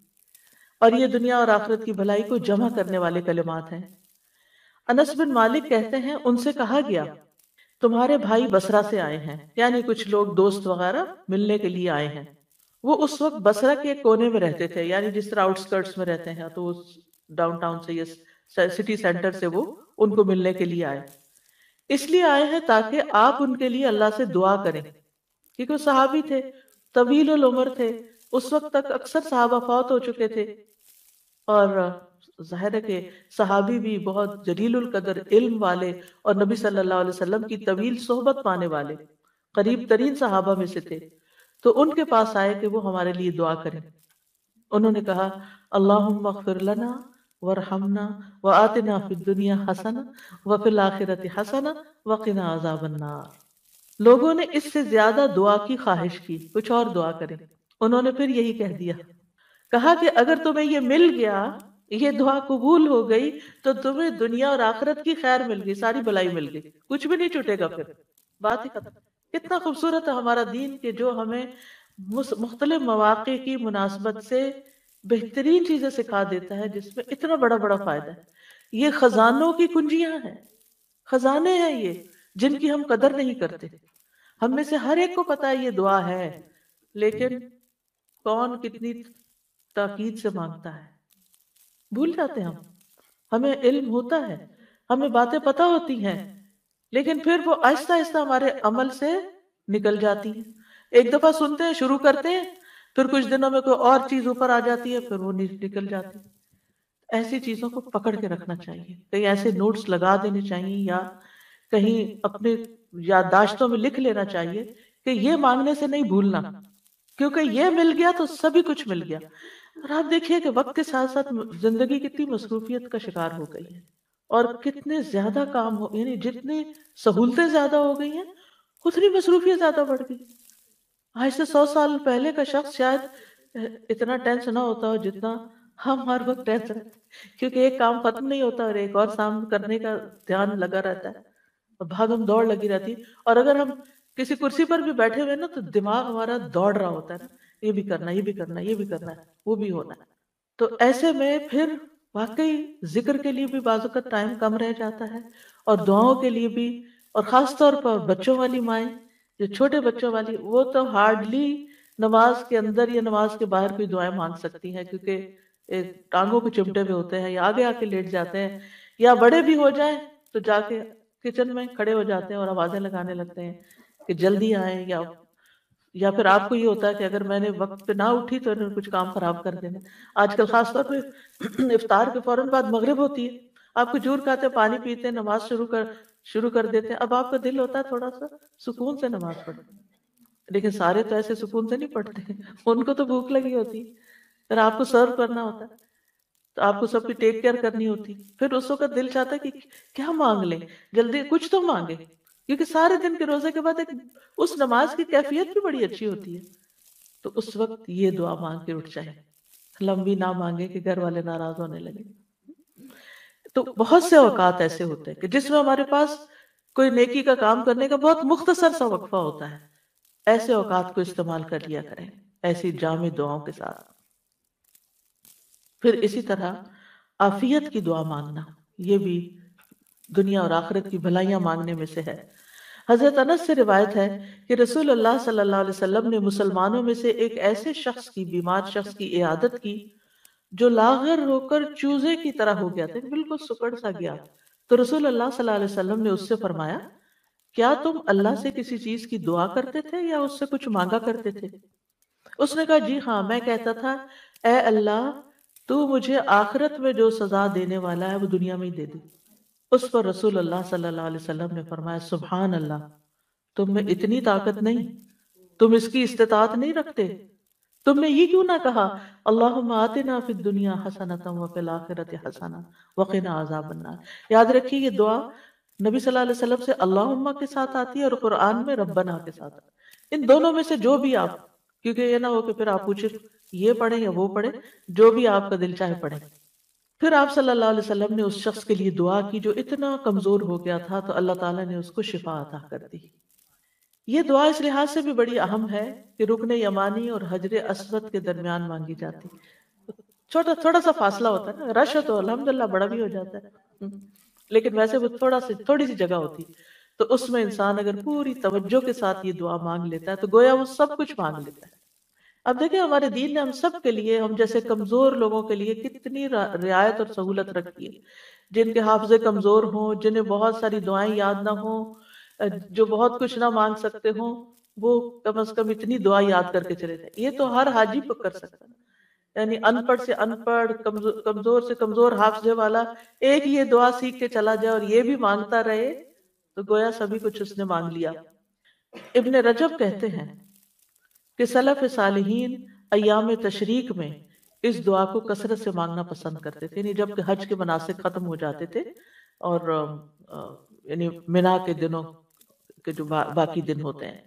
اور یہ دنیا اور آخرت کی بھلائی کو جمع کرنے والے کلمات ہیں۔ انس بن مالک کہتے ہیں ان سے کہا گیا تمہارے بھائی بسرا سے آئے ہیں یعنی کچھ لوگ دوست وغیرہ ملنے کے لیے آئے ہیں۔ وہ اس وقت بسرا کے کونے میں رہتے تھے یعنی جس طرح آؤٹ سکرٹس میں رہتے ہیں تو ڈاؤن ٹاؤن سے سٹی سینٹر سے وہ ان کو ملنے کے لیے آئے۔ اس لیے آئے ہیں تاکہ آپ ان کے لیے اللہ سے دعا کریں۔ کیونکہ وہ صحابی تھے، طویل العمر تھے، اس وقت تک اکثر صحابہ فوت ہو چکے تھے۔ اور ظاہر ہے کہ صحابی بھی بہت جلیل القدر علم والے اور نبی صلی اللہ علیہ وسلم کی طویل صحبت پانے والے، قریب ترین صحابہ میں سے تھے۔ تو ان کے پاس آئے کہ وہ ہمارے لیے دعا کریں۔ انہوں نے کہا، اللہم اغفر لنا ورحمنا وآتنا فی الدنیا حسنا وفی الاخرت حسنا وقنا عذاب النار. لوگوں نے اس سے زیادہ دعا کی خواہش کی، کچھ اور دعا کریں۔ انہوں نے پھر یہی کہہ دیا۔ کہا کہ اگر تمہیں یہ مل گیا، یہ دعا قبول ہو گئی، تو تمہیں دنیا اور آخرت کی خیر مل گئی، ساری بلائی مل گئی۔ کچھ بھی نہیں چھوٹے گا پھر۔ بات ہی ختم۔ کتنا خوبصورت ہے ہمارا دین کہ جو ہمیں مختلف مواقع کی مناسبت سے بہترین چیزیں سکھا دیتا ہے، جس میں اتنا بڑا بڑا فائدہ ہے۔ یہ خزانوں کی کنجیاں ہیں۔ خزانے ہیں یہ، جن کی ہم قدر نہیں کرتے۔ ہم میں سے ہر ایک کو پتا یہ دعا ہے، لیکن کون کتنی تاکید سے مانگتا ہے؟ بھول جاتے ہم۔ ہمیں علم ہوتا ہے، ہمیں باتیں پتا ہوتی ہیں، لیکن پھر وہ آہستہ آہستہ ہمارے عمل سے نکل جاتی ہیں۔ ایک دفعہ سنتے ہیں، شروع کرتے ہیں، پھر کچھ دنوں میں کوئی اور چیز اوپر آ جاتی ہے، پھر وہ نکل جاتی ہے ایسی چیزوں کو پکڑ کے رکھنا چاہیے۔ کئی ایسے نوٹس لگا دینے چاہیے یا کہیں اپنے یادداشتوں میں لکھ لینا چاہیے کہ یہ مانگنے سے نہیں بھولنا۔ کیونکہ یہ مل گیا تو سبھی کچھ مل گیا۔ اور آپ دیکھیے کہ وقت کے ساتھ ساتھ زندگی کتنی مصروفیت کا شکار ہو گئی ہے۔ اور کتنے زیادہ کام ہو یعنی جتنی سہولتیں زیادہ ہو گئی ہیں، اتنی مصروفیت زیادہ بڑھ گئی۔ آج سے سو سال پہلے کا شخص شاید اتنا ٹینس نہ ہوتا ہو جتنا ہم ہر وقت ٹینس رہتے کیونکہ ایک کام ختم نہیں ہوتا اور ایک اور سام کرنے کا دھیان لگا رہتا ہے۔ اور بھاگم دوڑ لگی رہتی۔ اور اگر ہم کسی کرسی پر بھی بیٹھے ہوئے نا، تو دماغ ہمارا دوڑ رہا ہوتا ہے۔ نا یہ بھی کرنا یہ بھی کرنا یہ بھی کرنا ہے، وہ بھی ہونا ہے۔ تو ایسے میں پھر واقعی ذکر کے لیے بھی بازو کا ٹائم کم رہ جاتا ہے۔ اور دعاؤں کے لیے بھی، اور خاص طور پر بچوں والی مائیں، جو چھوٹے بچوں والی، وہ تو ہارڈلی نماز کے اندر یا نماز کے باہر کوئی دعائیں مانگ سکتی ہیں۔ کیونکہ ٹانگوں کے چمٹے میں ہوتے ہیں یا آگے آ کے لیٹ جاتے ہیں یا بڑے بھی ہو جائیں تو جا کے کچن میں کھڑے ہو جاتے ہیں اور آوازیں لگانے لگتے ہیں کہ جلدی آئیں یا یا پھر آپ کو یہ ہوتا ہے کہ اگر میں نے وقت پہ نہ اٹھی تو انہوں نے کچھ کام خراب کر دینا۔ آج کل خاص طور پہ افطار کے فوراً بعد مغرب ہوتی ہے۔ آپ کھجور کھاتے پانی پیتے نماز شروع کر شروع کر دیتے ہیں۔ اب آپ کا دل ہوتا ہے تھوڑا سا سکون سے نماز پڑھے لیکن سارے تو ایسے سکون سے نہیں پڑھتے۔ ان کو تو بھوک لگی ہوتی پھر آپ کو سرو کرنا ہوتا ہے۔ تو آپ کو سب کی ٹیک کیئر کرنی ہوتی۔ پھر اس وقت دل چاہتا ہے کہ کیا مانگ لیں؟ جلدی کچھ تو مانگے کیونکہ سارے دن کے روزے کے بعد ایک اس نماز کی کیفیت بھی بڑی اچھی ہوتی ہے۔ تو اس وقت یہ دعا مانگ کے اٹھ جائے لمبی نہ مانگے کہ گھر والے ناراض ہونے لگے تو بہت سے اوقات ایسے ہوتے ہیں کہ جس میں ہمارے پاس کوئی نیکی کا کام کرنے کا بہت مختصر سا وقفہ ہوتا ہے۔ ایسے اوقات کو استعمال کر لیا کریں۔ ایسی جامع دعاؤں کے ساتھ۔ پھر اسی طرح آفیت کی دعا مانگنا، یہ بھی دنیا اور آخرت کی بھلائیاں مانگنے میں سے ہے۔ حضرت انس سے روایت ہے کہ رسول اللہ صلی اللہ علیہ وسلم نے مسلمانوں میں سے ایک ایسے شخص کی، بیمار شخص کی عیادت کی جو لاغر ہو کر چوزے کی طرح ہو گیا تھا بالکل سکڑ سا گیا۔ تو رسول اللہ صلی اللہ علیہ وسلم نے اس سے فرمایا، کیا تم اللہ سے کسی چیز کی دعا کرتے تھے یا اس سے کچھ مانگا کرتے تھے؟ اس نے کہا جی ہاں میں کہتا تھا، اے اللہ تو مجھے آخرت میں جو سزا دینے والا ہے وہ دنیا میں ہی دے دے۔ اس پر رسول اللہ صلی اللہ علیہ وسلم نے فرمایا، سبحان اللہ، تم میں اتنی طاقت نہیں، تم اس کی استطاعت نہیں رکھتے۔ تم نے یہ کیوں نہ کہا، اللہم آتنا فی الدنیا حسنتا وفی الاخرت حسنا وقنا عذاب النار۔ یاد رکھیے یہ دعا نبی صلی اللہ علیہ وسلم سے اللہم کے ساتھ آتی ہے اور قرآن میں ربنا کے ساتھ۔ آتی ان دونوں میں سے جو بھی آپ، کیونکہ یہ نہ ہو کہ پھر آپ پوچھیں۔ یہ پڑھیں یا وہ پڑھیں، جو بھی آپ کا دل چاہے پڑھیں۔ پھر آپ صلی اللہ علیہ وسلم نے اس شخص کے لیے دعا کی جو اتنا کمزور ہو گیا تھا تو اللہ تعالیٰ نے اس کو شفا عطا کر دی۔ یہ دعا اس لحاظ سے بھی بڑی اہم ہے کہ رکن یمانی اور حجر اسود کے درمیان مانگی جاتی۔ چھوٹا، تھوڑا سا فاصلہ ہوتا ہے نا، رش تو الحمدللہ بڑا بھی ہو جاتا ہے۔ لیکن ویسے وہ تھوڑا سی، تھوڑی سی جگہ ہوتی۔ تو اس میں انسان اگر پوری توجہ کے ساتھ یہ دعا مانگ لیتا ہے تو گویا وہ سب کچھ مانگ لیتا ہے۔ اب دیکھیں ہمارے دین نے ہم سب کے لیے، ہم جیسے کمزور لوگوں کے لیے کتنی رعایت اور سہولت رکھی ہے۔ جن کے حافظے کمزور ہوں، جنہیں بہت ساری دعائیں یاد نہ ہوں، جو بہت کچھ نہ مانگ سکتے ہوں، وہ کم از کم اتنی دعا یاد کر کے چلے جائیں۔ یہ تو ہر حاجی پہ کر سکتا یعنی ان پڑھ سے ان پڑھ کمزور سے کمزور حافظے والا ایک یہ دعا سیکھ کے چلا جائے اور یہ بھی مانگتا رہے، تو گویا سبھی کچھ اس نے مانگ لیا۔ ابن رجب کہتے ہیں کہ سلف صالحین ایام تشریق میں اس دعا کو کثرت سے مانگنا پسند کرتے تھے یعنی جبکہ حج کے مناسب ختم ہو جاتے تھے اور یعنی منا کے دنوں کے جو باقی دن ہوتے ہیں۔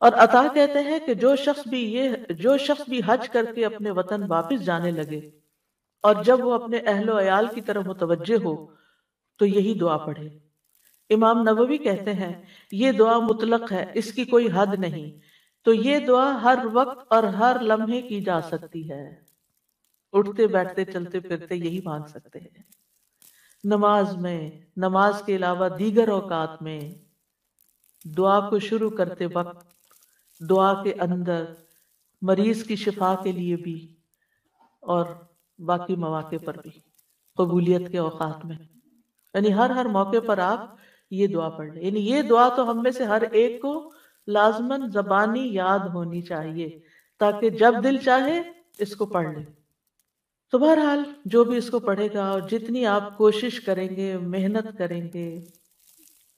اور عطا کہتے ہیں کہ جو شخص بھی یہ، جو شخص بھی حج کر کے اپنے وطن واپس جانے لگے اور جب وہ اپنے اہل و عیال کی طرف متوجہ ہو، تو یہی دعا پڑھے۔ امام نووی کہتے ہیں، یہ دعا مطلق ہے، اس کی کوئی حد نہیں۔ تو یہ دعا ہر وقت اور ہر لمحے کی جا سکتی ہے۔ اٹھتے بیٹھتے چلتے پھرتے یہی مانگ سکتے ہیں۔ نماز میں، نماز کے علاوہ دیگر اوقات میں دعا کو شروع کرتے وقت، دعا کے اندر مریض کی شفا کے لیے بھی اور باقی مواقع پر بھی، قبولیت کے اوقات میں۔ یعنی ہر ہر موقع پر آپ یہ دعا پڑھ لیں۔ یعنی یہ دعا تو ہم میں سے ہر ایک کو لازمن زبانی یاد ہونی چاہیے تاکہ جب دل چاہے اس کو پڑھ لے۔ تو بہرحال جو بھی اس کو پڑھے گا اور جتنی آپ کوشش کریں گے، محنت کریں گے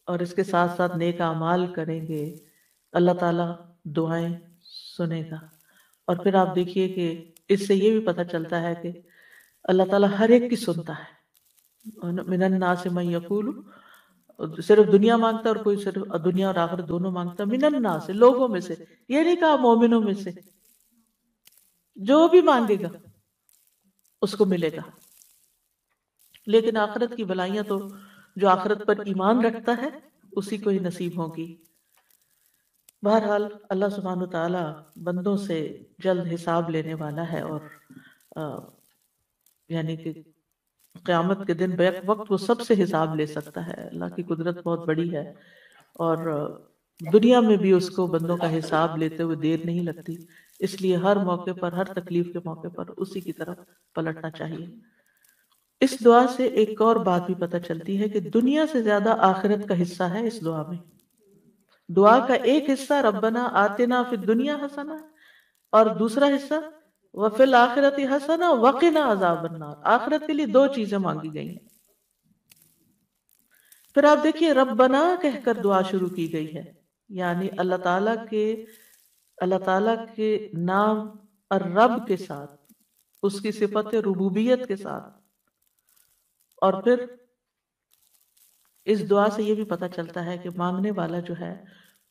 اور اس کے ساتھ ساتھ نیک اعمال کریں گے، اللہ تعالیٰ دعائیں سنے گا۔ اور پھر آپ دیکھیے کہ اس سے یہ بھی پتہ چلتا ہے کہ اللہ تعالیٰ ہر ایک کی سنتا ہے۔ من الناس من یقول صرف دنیا مانگتا اور کوئی صرف دنیا اور آخر دونوں مانگتا، من الناس، لوگوں میں سے، یہ نہیں کہا مومنوں میں سے۔ جو بھی مانگے گا، اس کو ملے گا۔ لیکن آخرت کی بلائیاں تو جو آخرت پر ایمان رکھتا ہے، اسی کو ہی نصیب ہوگی بہرحال، اللہ سبحانہ تعالی بندوں سے جلد حساب لینے والا ہے اور یعنی کہ قیامت کے دن بیک وقت وہ سب سے حساب لے سکتا ہے۔ اللہ کی قدرت بہت بڑی ہے اور دنیا میں بھی اس کو بندوں کا حساب لیتے ہوئے دیر نہیں لگتی۔ اس لیے ہر موقع پر، ہر تکلیف کے موقع پر اسی کی طرف پلٹنا چاہیے۔ اس دعا سے ایک اور بات بھی پتہ چلتی ہے کہ دنیا سے زیادہ آخرت کا حصہ ہے اس دعا میں۔ دعا کا ایک حصہ ربنا آتنا فی دنیا حسنا اور دوسرا حصہ وفی الآخرت حسنا وقنا عذاب النار۔ آخرت کے لیے دو چیزیں مانگی گئی ہیں پھر آپ دیکھیے، ربنا کہہ کر دعا شروع کی گئی ہے۔ یعنی اللہ تعالیٰ کے، اللہ تعالیٰ کے نام اور رب کے ساتھ، اس کی صفت ربوبیت کے ساتھ۔ اور پھر اس دعا سے یہ بھی پتا چلتا ہے کہ مانگنے والا جو ہے،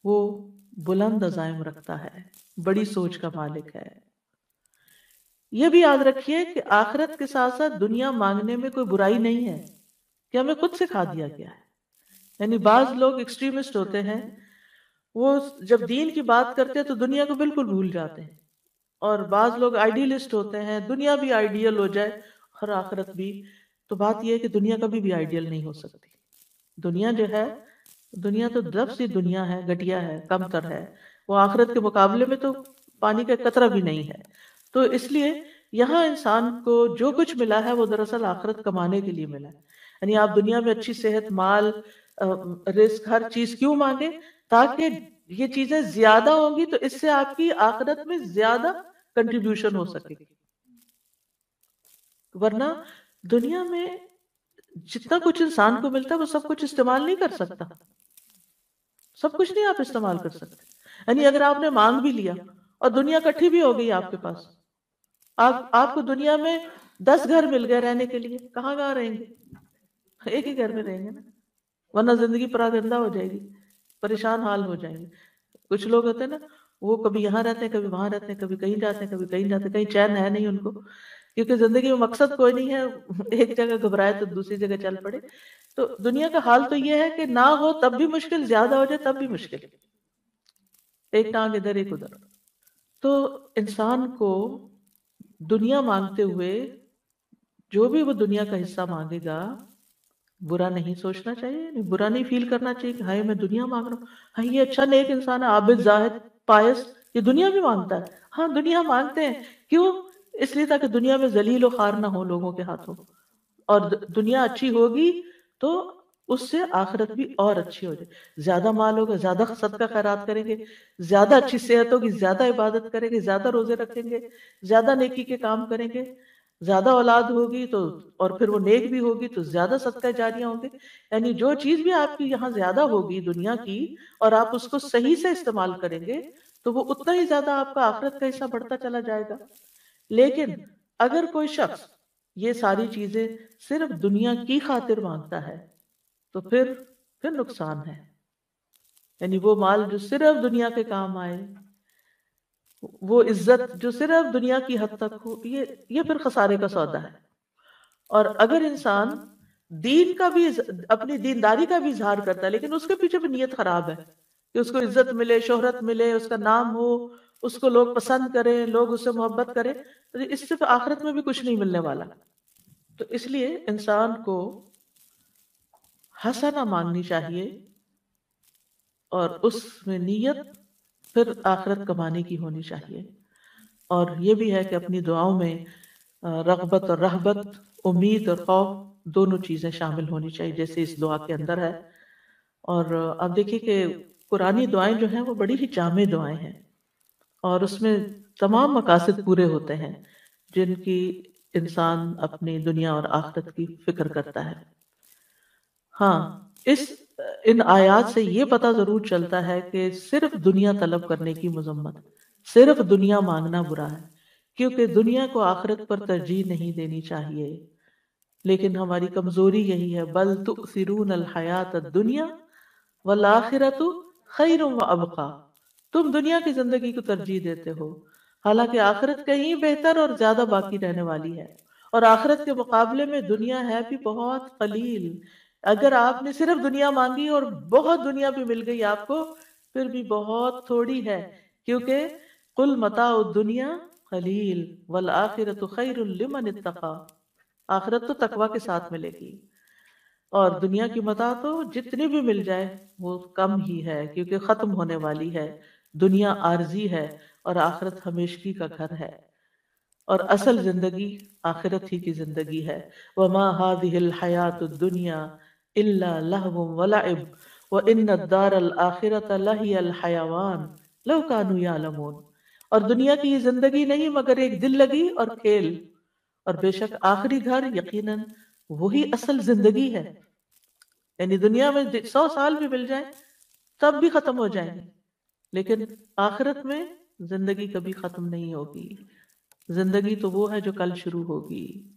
وہ بلند عزائم رکھتا ہے، بڑی سوچ کا مالک ہے۔ یہ بھی یاد رکھیے کہ آخرت کے ساتھ ساتھ دنیا مانگنے میں کوئی برائی نہیں ہے کہ ہمیں خود سے کھا دیا گیا ہے۔ یعنی بعض لوگ ایکسٹریمسٹ ہوتے ہیں، وہ جب دین کی بات کرتے ہیں تو دنیا کو بالکل بھول جاتے ہیں۔ اور بعض لوگ آئیڈیلسٹ ہوتے ہیں، دنیا بھی آئیڈیل ہو جائے اور آخرت بھی۔ تو بات یہ ہے کہ دنیا کبھی بھی آئیڈیل نہیں ہو سکتی۔ دنیا جو ہے، دنیا تو دب سی دنیا ہے گٹیا ہے کم تر ہے۔ وہ آخرت کے مقابلے میں تو پانی کا قطرہ بھی نہیں ہے۔ تو اس لیے یہاں انسان کو جو کچھ ملا ہے وہ دراصل آخرت کمانے کے لیے ملا ہے۔ یعنی آپ دنیا میں اچھی صحت، مال رزق، ہر چیز کیوں مانگے تاکہ یہ چیزیں زیادہ ہوں گی تو اس سے آپ کی آخرت میں زیادہ کنٹریبیوشن ہو سکے گی۔ ورنہ دنیا میں جتنا کچھ انسان کو ملتا ہے وہ سب کچھ استعمال نہیں کر سکتا۔ سب کچھ نہیں آپ استعمال کر سکتے۔ یعنی اگر آپ نے مانگ بھی لیا اور دنیا کٹھی بھی ہو گئی آپ کے پاس آپ آپ کو دنیا میں دس گھر مل گئے رہنے کے لیے، کہاں کہاں رہیں گے؟ ایک ہی گھر میں رہیں گے نا۔ ورنہ زندگی پراگندہ ہو جائے گی، پریشان حال ہو جائیں گے۔ کچھ لوگ ہوتے ہیں نا، وہ کبھی یہاں رہتے ہیں، کبھی وہاں رہتے ہیں، کبھی کہیں جاتے ہیں، کبھی کہیں جاتے ہیں، کہیں چین ہے نہیں ان کو۔ کیونکہ زندگی میں مقصد کوئی نہیں ہے، ایک جگہ گھبرائے تو دوسری جگہ چل پڑے۔ تو دنیا کا حال تو یہ ہے کہ نہ ہو تب بھی مشکل، زیادہ ہو جائے تب بھی مشکل۔ ایک ٹانگ ادھر، ایک ادھر۔ تو انسان کو دنیا مانگتے ہوئے جو بھی وہ دنیا کا حصہ مانگے گا، برا نہیں سوچنا چاہیے یعنی برا نہیں فیل کرنا چاہیے کہ ہائے میں دنیا مانگ رہا ہوں۔ ہاں یہ اچھا نیک انسان ہے، عابد، زاہد پائس یہ دنیا بھی مانگتا ہے۔ ہاں دنیا مانگتے ہیں۔ کیوں؟ اس لیے تاکہ دنیا میں ذلیل و خار نہ ہو لوگوں کے ہاتھوں۔ اور دنیا اچھی ہوگی تو اس سے آخرت بھی اور اچھی ہو جائے۔ زیادہ مال ہوگا، زیادہ صدقہ خیرات کریں گے۔ زیادہ اچھی صحت ہوگی، زیادہ عبادت کریں گے، زیادہ روزے رکھیں گے، زیادہ نیکی کے کام کریں گے۔ زیادہ اولاد ہوگی تو، اور پھر وہ نیک بھی ہوگی تو زیادہ صدقہ جاریاں ہوں گے۔ یعنی جو چیز بھی آپ کی یہاں زیادہ ہوگی دنیا کی اور آپ اس کو صحیح سے استعمال کریں گے، تو وہ اتنا ہی زیادہ آپ کا آخرت کا حصہ بڑھتا چلا جائے گا۔ لیکن اگر کوئی شخص یہ ساری چیزیں صرف دنیا کی خاطر مانگتا ہے تو پھر پھر نقصان ہے۔ یعنی وہ مال جو صرف دنیا کے کام آئے، وہ عزت جو صرف دنیا کی حد تک ہو، یہ یہ پھر خسارے کا سودا ہے۔ اور اگر انسان دین کا بھی اپنی دینداری کا بھی اظہار کرتا ہے، لیکن اس کے پیچھے بھی نیت خراب ہے کہ اس کو عزت ملے، شہرت ملے، اس کا نام ہو، اس کو لوگ پسند کریں، لوگ اس سے محبت کریں اس سے آخرت میں بھی کچھ نہیں ملنے والا۔ تو اس لیے انسان کو حسنہ مانگنی چاہیے اور اس میں نیت پھر آخرت کمانے کی ہونی چاہیے۔ اور یہ بھی ہے کہ اپنی دعاؤں میں رغبت اور رحبت امید اور خوف دونوں چیزیں شامل ہونی چاہیے، جیسے اس دعا کے اندر ہے۔ اور اب دیکھیے کہ قرآنی دعائیں جو ہیں وہ بڑی ہی جامع دعائیں ہیں۔ اور اس میں تمام مقاصد پورے ہوتے ہیں، جن کی انسان اپنی دنیا اور آخرت کی فکر کرتا ہے۔ ہاں اس، ان آیات سے یہ پتا ضرور چلتا ہے کہ صرف دنیا طلب کرنے کی مذمت، صرف دنیا مانگنا برا ہے، کیونکہ دنیا کو آخرت پر ترجیح نہیں دینی چاہیے۔ لیکن ہماری کمزوری یہی ہے، بل تؤثرون الحیات الدنیا والآخرت خیر و ابقا۔ تم دنیا کی زندگی کو ترجیح دیتے ہو۔ حالانکہ آخرت کہیں بہتر اور زیادہ باقی رہنے والی ہے۔ اور آخرت کے مقابلے میں دنیا ہے بھی بہت قلیل۔ اگر آپ نے صرف دنیا مانگی اور بہت دنیا بھی مل گئی آپ کو پھر بھی بہت تھوڑی ہے۔ کیونکہ کل متا دنیا خلیل والآخرت خیر لمن اتقا۔ آخرت تو تقوی کے ساتھ ملے گی۔ اور دنیا کی متا تو جتنی بھی مل جائے وہ کم ہی ہے کیونکہ ختم ہونے والی ہے۔ دنیا عارضی ہے اور آخرت ہمیشگی کا گھر ہے۔ اور اصل زندگی آخرت ہی کی زندگی ہے۔ وما هذه الحیات الدنیا الا لهو ولعب وان الدار الاخرة لهي الحيوان۔ لو كانوا يعلمون۔ اور دنیا کی یہ زندگی نہیں مگر ایک دل لگی اور کھیل۔ اور بے شک آخری گھر یقیناً وہی اصل زندگی ہے۔ یعنی دنیا میں سو سال بھی مل جائے تب بھی ختم ہو جائیں گے۔ لیکن آخرت میں زندگی کبھی ختم نہیں ہوگی۔ زندگی تو وہ ہے جو کل شروع ہوگی۔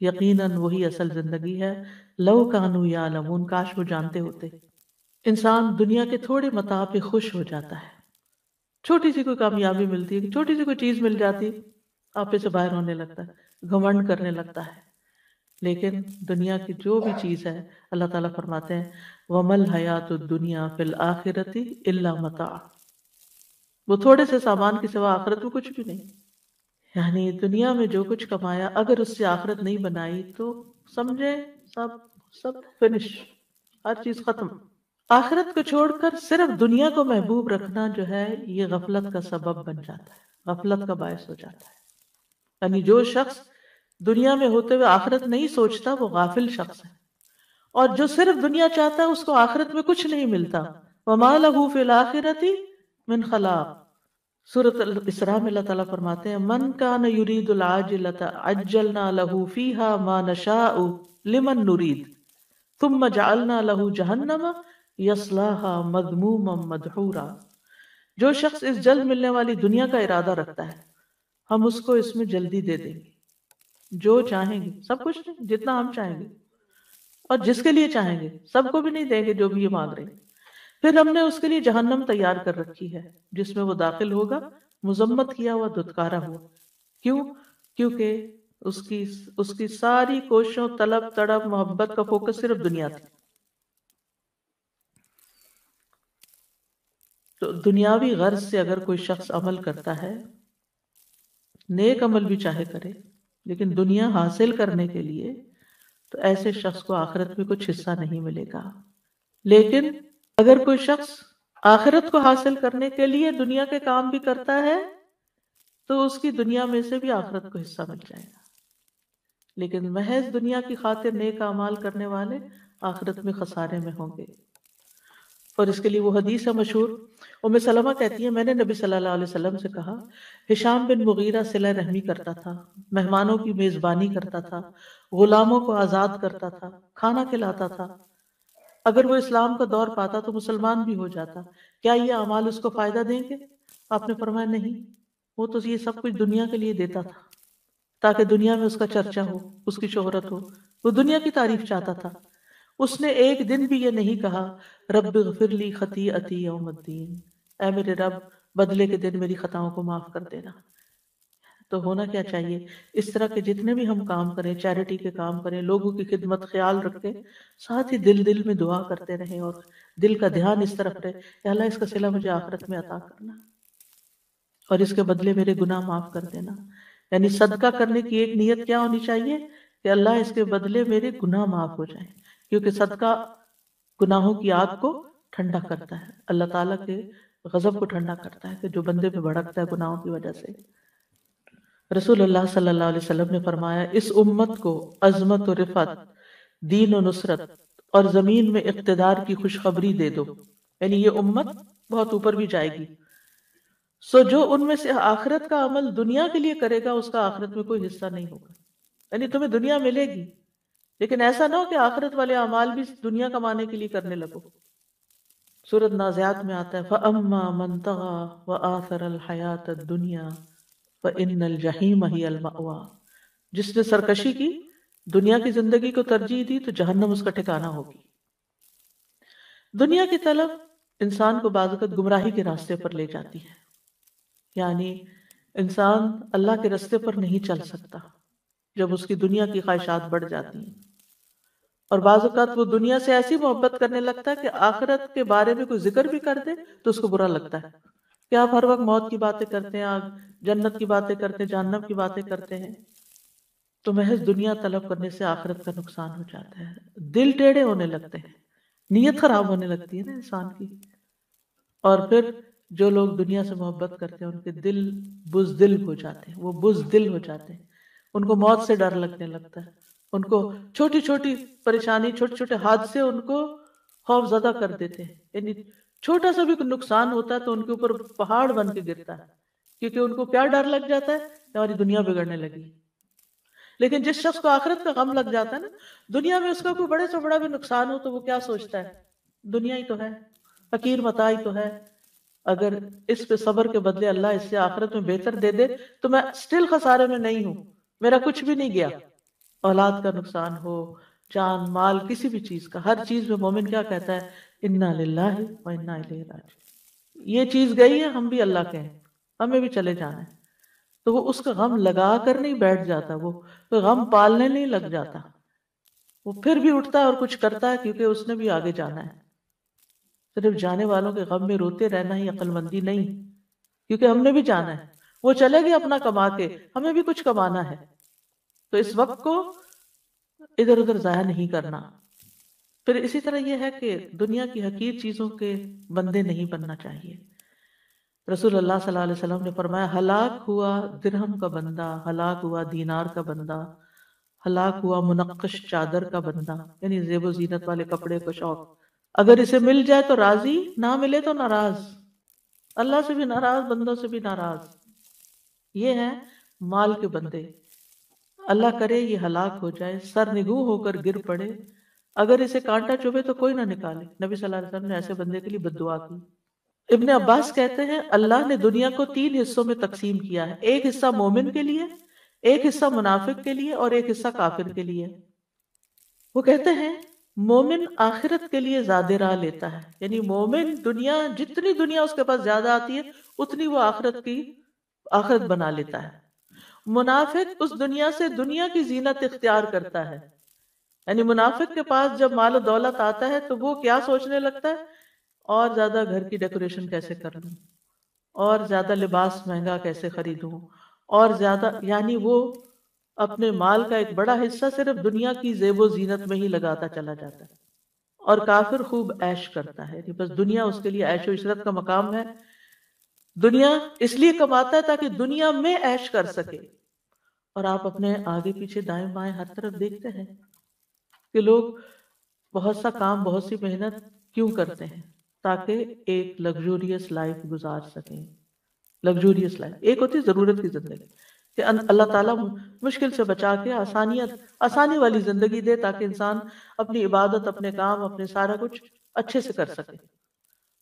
یقیناً وہی اصل زندگی ہے۔ لو کانو یا لمون کاش وہ جانتے ہوتے۔ انسان دنیا کے تھوڑے متا پہ خوش ہو جاتا ہے۔ چھوٹی سی کوئی کامیابی ملتی ہے، چھوٹی سی کوئی چیز مل جاتی آپ سے باہر ہونے لگتا ہے، گھمنڈ کرنے لگتا ہے۔ لیکن دنیا کی جو بھی چیز ہے، اللہ تعالیٰ فرماتے ہیں ومل حیات الدنیا فی الآخرتی اللہ متا وہ تھوڑے سے سامان کی سوا آخرت میں کچھ بھی نہیں۔ یعنی دنیا میں جو کچھ کمایا، اگر اس سے آخرت نہیں بنائی تو سمجھے، سب سب فنش، ہر چیز ختم۔ آخرت کو چھوڑ کر صرف دنیا کو محبوب رکھنا جو ہے، یہ غفلت کا سبب بن جاتا ہے۔ غفلت کا باعث ہو جاتا ہے۔ یعنی جو شخص دنیا میں ہوتے ہوئے آخرت نہیں سوچتا، وہ غافل شخص ہے۔ اور جو صرف دنیا چاہتا ہے، اس کو آخرت میں کچھ نہیں ملتا۔ وَمَا لَهُ فِي الْآخِرَةِ مِنْ خَلَاقٍ۔ سورت الاسراء میں اللہ تعالیٰ فرماتے ہیں، من کان یرید العاجلت عجلنا له فیہا ما نشاء لمن نرید، ثم جعلنا له جہنم یصلاحا مذموما مدحورا۔ جو شخص اس جلد ملنے والی دنیا کا ارادہ رکھتا ہے، ہم اس کو اس میں جلدی دے دیں گے۔ جو چاہیں گے، سب کچھ نہیں، جتنا ہم چاہیں گے۔ اور جس کے لیے چاہیں گے، سب کو بھی نہیں دیں گے جو بھی یہ مانگ رہے ہیں۔ پھر ہم نے اس کے لیے جہنم تیار کر رکھی ہے، جس میں وہ داخل ہوگا، مذمت کیا ہوا دتکارا ہوا۔ کیوں؟ کیونکہ اس کی اس کی ساری کوششوں، طلب، تڑپ، محبت کا فوکس صرف دنیا تھی۔ تو دنیاوی غرض سے اگر کوئی شخص عمل کرتا ہے، نیک عمل بھی چاہے کرے، لیکن دنیا حاصل کرنے کے لیے، تو ایسے شخص کو آخرت میں کچھ حصہ نہیں ملے گا۔ لیکن اگر کوئی شخص آخرت کو حاصل کرنے کے لیے دنیا کے کام بھی کرتا ہے، تو اس کی دنیا میں سے بھی آخرت کو حصہ مل جائے گا۔ لیکن محض دنیا کی خاطر نیک اعمال کرنے والے آخرت میں خسارے میں ہوں گے۔ اور اس کے لیے وہ حدیث ہے مشہور۔ ام سلمہ کہتی ہے میں نے نبی صلی اللہ علیہ وسلم سے کہا، ہشام بن مغیرہ صلح رحمی کرتا تھا، مہمانوں کی میزبانی کرتا تھا، غلاموں کو آزاد کرتا تھا، کھانا کھلاتا تھا۔ اگر وہ اسلام کا دور پاتا تو مسلمان بھی ہو جاتا، کیا یہ اعمال اس کو فائدہ دیں گے؟ آپ نے فرمایا نہیں، وہ تو یہ سب کچھ دنیا کے لیے دیتا تھا، تاکہ دنیا میں اس کا چرچا ہو، اس کی شہرت ہو، وہ دنیا کی تعریف چاہتا تھا۔ اس نے ایک دن بھی یہ نہیں کہا، رب غفر لی خطی اتی یوم الدین، اے میرے رب، بدلے کے دن میری خطاؤں کو معاف کر دینا۔ تو ہونا کیا چاہیے؟ اس طرح کے جتنے بھی ہم کام کریں چیریٹی کے کام کریں لوگوں کی خدمت خیال رکھیں ساتھ ہی دل دل میں دعا کرتے رہیں اور دل کا دھیان اس طرف رہے۔ کہ اللہ اس کا صلح مجھے آخرت میں عطا کرنا۔ اور اس کے بدلے میرے گناہ معاف کر دینا۔ یعنی صدقہ کرنے کی ایک نیت کیا ہونی چاہیے؟ کہ اللہ اس کے بدلے میرے گناہ معاف ہو جائیں۔ کیونکہ صدقہ گناہوں کی آگ کو ٹھنڈا کرتا ہے اللہ تعالیٰ کے غضب کو ٹھنڈا کرتا ہے کہ جو بندے میں بھڑکتا ہے گناہوں کی وجہ سے رسول اللہ صلی اللہ علیہ وسلم نے فرمایا، اس امت کو عظمت و رفت دین و نصرت اور زمین میں اقتدار کی خوشخبری دے دو۔ یعنی یہ امت بہت اوپر بھی جائے گی۔ سو جو ان میں سے آخرت کا عمل دنیا کے لیے کرے گا، اس کا آخرت میں کوئی حصہ نہیں ہوگا۔ یعنی تمہیں دنیا ملے گی، لیکن ایسا نہ ہو کہ آخرت والے اعمال بھی دنیا کمانے کے لیے کرنے لگو۔ سورت نازیات میں آتا ہے، فَأَمَّا مَنْ تَغَى وَآثَرَ الْحَيَاةَ الدُّنْيَا ان الجحیم ہی المأوا جس نے سرکشی کی، دنیا کی زندگی کو ترجیح دی تو جہنم اس کا ٹھکانہ ہوگی۔ دنیا کی طلب انسان کو بازوقت گمراہی کے راستے پر لے جاتی ہے۔ یعنی انسان اللہ کے راستے پر نہیں چل سکتا جب اس کی دنیا کی خواہشات بڑھ جاتی ہیں۔ اور بعض اوقات وہ دنیا سے ایسی محبت کرنے لگتا ہے کہ آخرت کے بارے میں کوئی ذکر بھی کر دے تو اس کو برا لگتا ہے۔ کہ آپ ہر وقت موت کی باتیں کرتے ہیں جنت کی باتیں کرتے ہیں، جہنم کی باتیں کرتے ہیں، تو محض دنیا طلب کرنے سے آخرت کا نقصان ہو جاتا ہے۔ دل ٹیڑے ہونے لگتے ہیں، نیت خراب ہونے لگتی ہے نا انسان کی۔ اور پھر جو لوگ دنیا سے محبت کرتے ہیں، ان کے دل بز دل ہو جاتے ہیں، وہ بز دل ہو جاتے ہیں۔ ان کو موت سے ڈر لگنے لگتا ہے۔ ان کو چھوٹی چھوٹی پریشانی، چھوٹے چھوٹے حادثے ان کو خوف زدہ کر دیتے ہیں۔ یعنی چھوٹا سا بھی نقصان ہوتا ہے تو ان کے اوپر پہاڑ بن کے گرتا ہے، کیونکہ ان کو کیا ڈر لگ جاتا ہے ہماری دنیا بگڑنے لگی۔ لیکن جس شخص کو آخرت کا غم لگ جاتا ہے نا، دنیا میں اس کا کوئی بڑے سے بڑا بھی نقصان ہو تو وہ کیا سوچتا ہے؟ دنیا ہی تو ہے، فقیر متا ہی تو ہے۔ اگر اس پہ صبر کے بدلے اللہ اس سے آخرت میں بہتر دے دے، تو میں سٹل خسارے میں نہیں ہوں۔ میرا کچھ بھی نہیں گیا۔ اولاد کا نقصان ہو، جان، مال، کسی بھی چیز کا، ہر چیز میں مومن کیا کہتا ہے؟ انا للہ و انا راجعون۔ یہ چیز گئی ہے، ہم بھی اللہ کے ہیں۔ ہمیں بھی چلے جانا ہے۔ تو وہ اس کا غم لگا کر نہیں بیٹھ جاتا، وہ غم پالنے نہیں لگ جاتا۔ وہ پھر بھی اٹھتا ہے اور کچھ کرتا ہے، کیونکہ اس نے بھی آگے جانا ہے۔ صرف جانے والوں کے غم میں روتے رہنا ہی عقل مندی نہیں، کیونکہ ہم نے بھی جانا ہے۔ وہ چلے گئے اپنا کما کے، ہمیں بھی کچھ کمانا ہے۔ تو اس وقت کو ادھر ادھر ضائع نہیں کرنا۔ پھر اسی طرح یہ ہے کہ دنیا کی حقیر چیزوں کے بندے نہیں بننا چاہیے۔ رسول اللہ صلی اللہ علیہ وسلم نے فرمایا، ہلاک ہوا درہم کا بندہ، ہلاک ہوا دینار کا بندہ، ہلاک ہوا منقش چادر کا بندہ یعنی زیب و زینت والے کپڑے کو شوق۔ اگر اسے مل جائے تو راضی، نہ ملے تو ناراض۔ اللہ سے بھی ناراض، بندوں سے بھی ناراض۔ یہ ہے مال کے بندے۔ اللہ کرے یہ ہلاک ہو جائے سر نگو ہو کر گر پڑے۔ اگر اسے کانٹا چوبے تو کوئی نہ نکالے۔ نبی صلی اللہ علیہ وسلم نے ایسے بندے کے لیے بدعا کی۔ ابن عباس کہتے ہیں، اللہ نے دنیا کو تین حصوں میں تقسیم کیا ہے۔ ایک حصہ مومن کے لیے، ایک حصہ منافق کے لیے اور ایک حصہ کافر کے لیے۔ وہ کہتے ہیں، مومن آخرت کے لیے زیادہ راہ لیتا ہے۔ یعنی مومن دنیا، جتنی دنیا اس کے پاس زیادہ آتی ہے، اتنی وہ آخرت کی آخرت بنا لیتا ہے۔ منافق اس دنیا سے دنیا کی زینت اختیار کرتا ہے۔ یعنی منافق کے پاس جب مال و دولت آتا ہے تو وہ کیا سوچنے لگتا ہے؟ اور زیادہ گھر کی ڈیکوریشن کیسے کر لوں اور زیادہ لباس مہنگا کیسے خریدوں؟ اور زیادہ یعنی وہ اپنے مال کا ایک بڑا حصہ صرف دنیا کی زیب و زینت میں ہی لگاتا چلا جاتا ہے۔ اور کافر خوب عیش کرتا ہے۔ یعنی بس دنیا اس کے لیے عیش و عشرت کا مقام ہے۔ دنیا اس لیے کماتا ہے تاکہ دنیا میں عیش کر سکے۔ اور آپ اپنے آگے پیچھے دائیں بائیں ہر طرف دیکھتے ہیں۔ کہ لوگ بہت سا کام، بہت سی محنت کیوں کرتے ہیں؟ تاکہ ایک لگزوریس لائف گزار سکیں۔ لگزوریس لائف ایک ہوتی ضرورت کی زندگی، کہ اللہ تعالیٰ مشکل سے بچا کے آسانیت، آسانی والی زندگی دے تاکہ انسان اپنی عبادت، اپنے کام، اپنے سارا کچھ اچھے سے کر سکے۔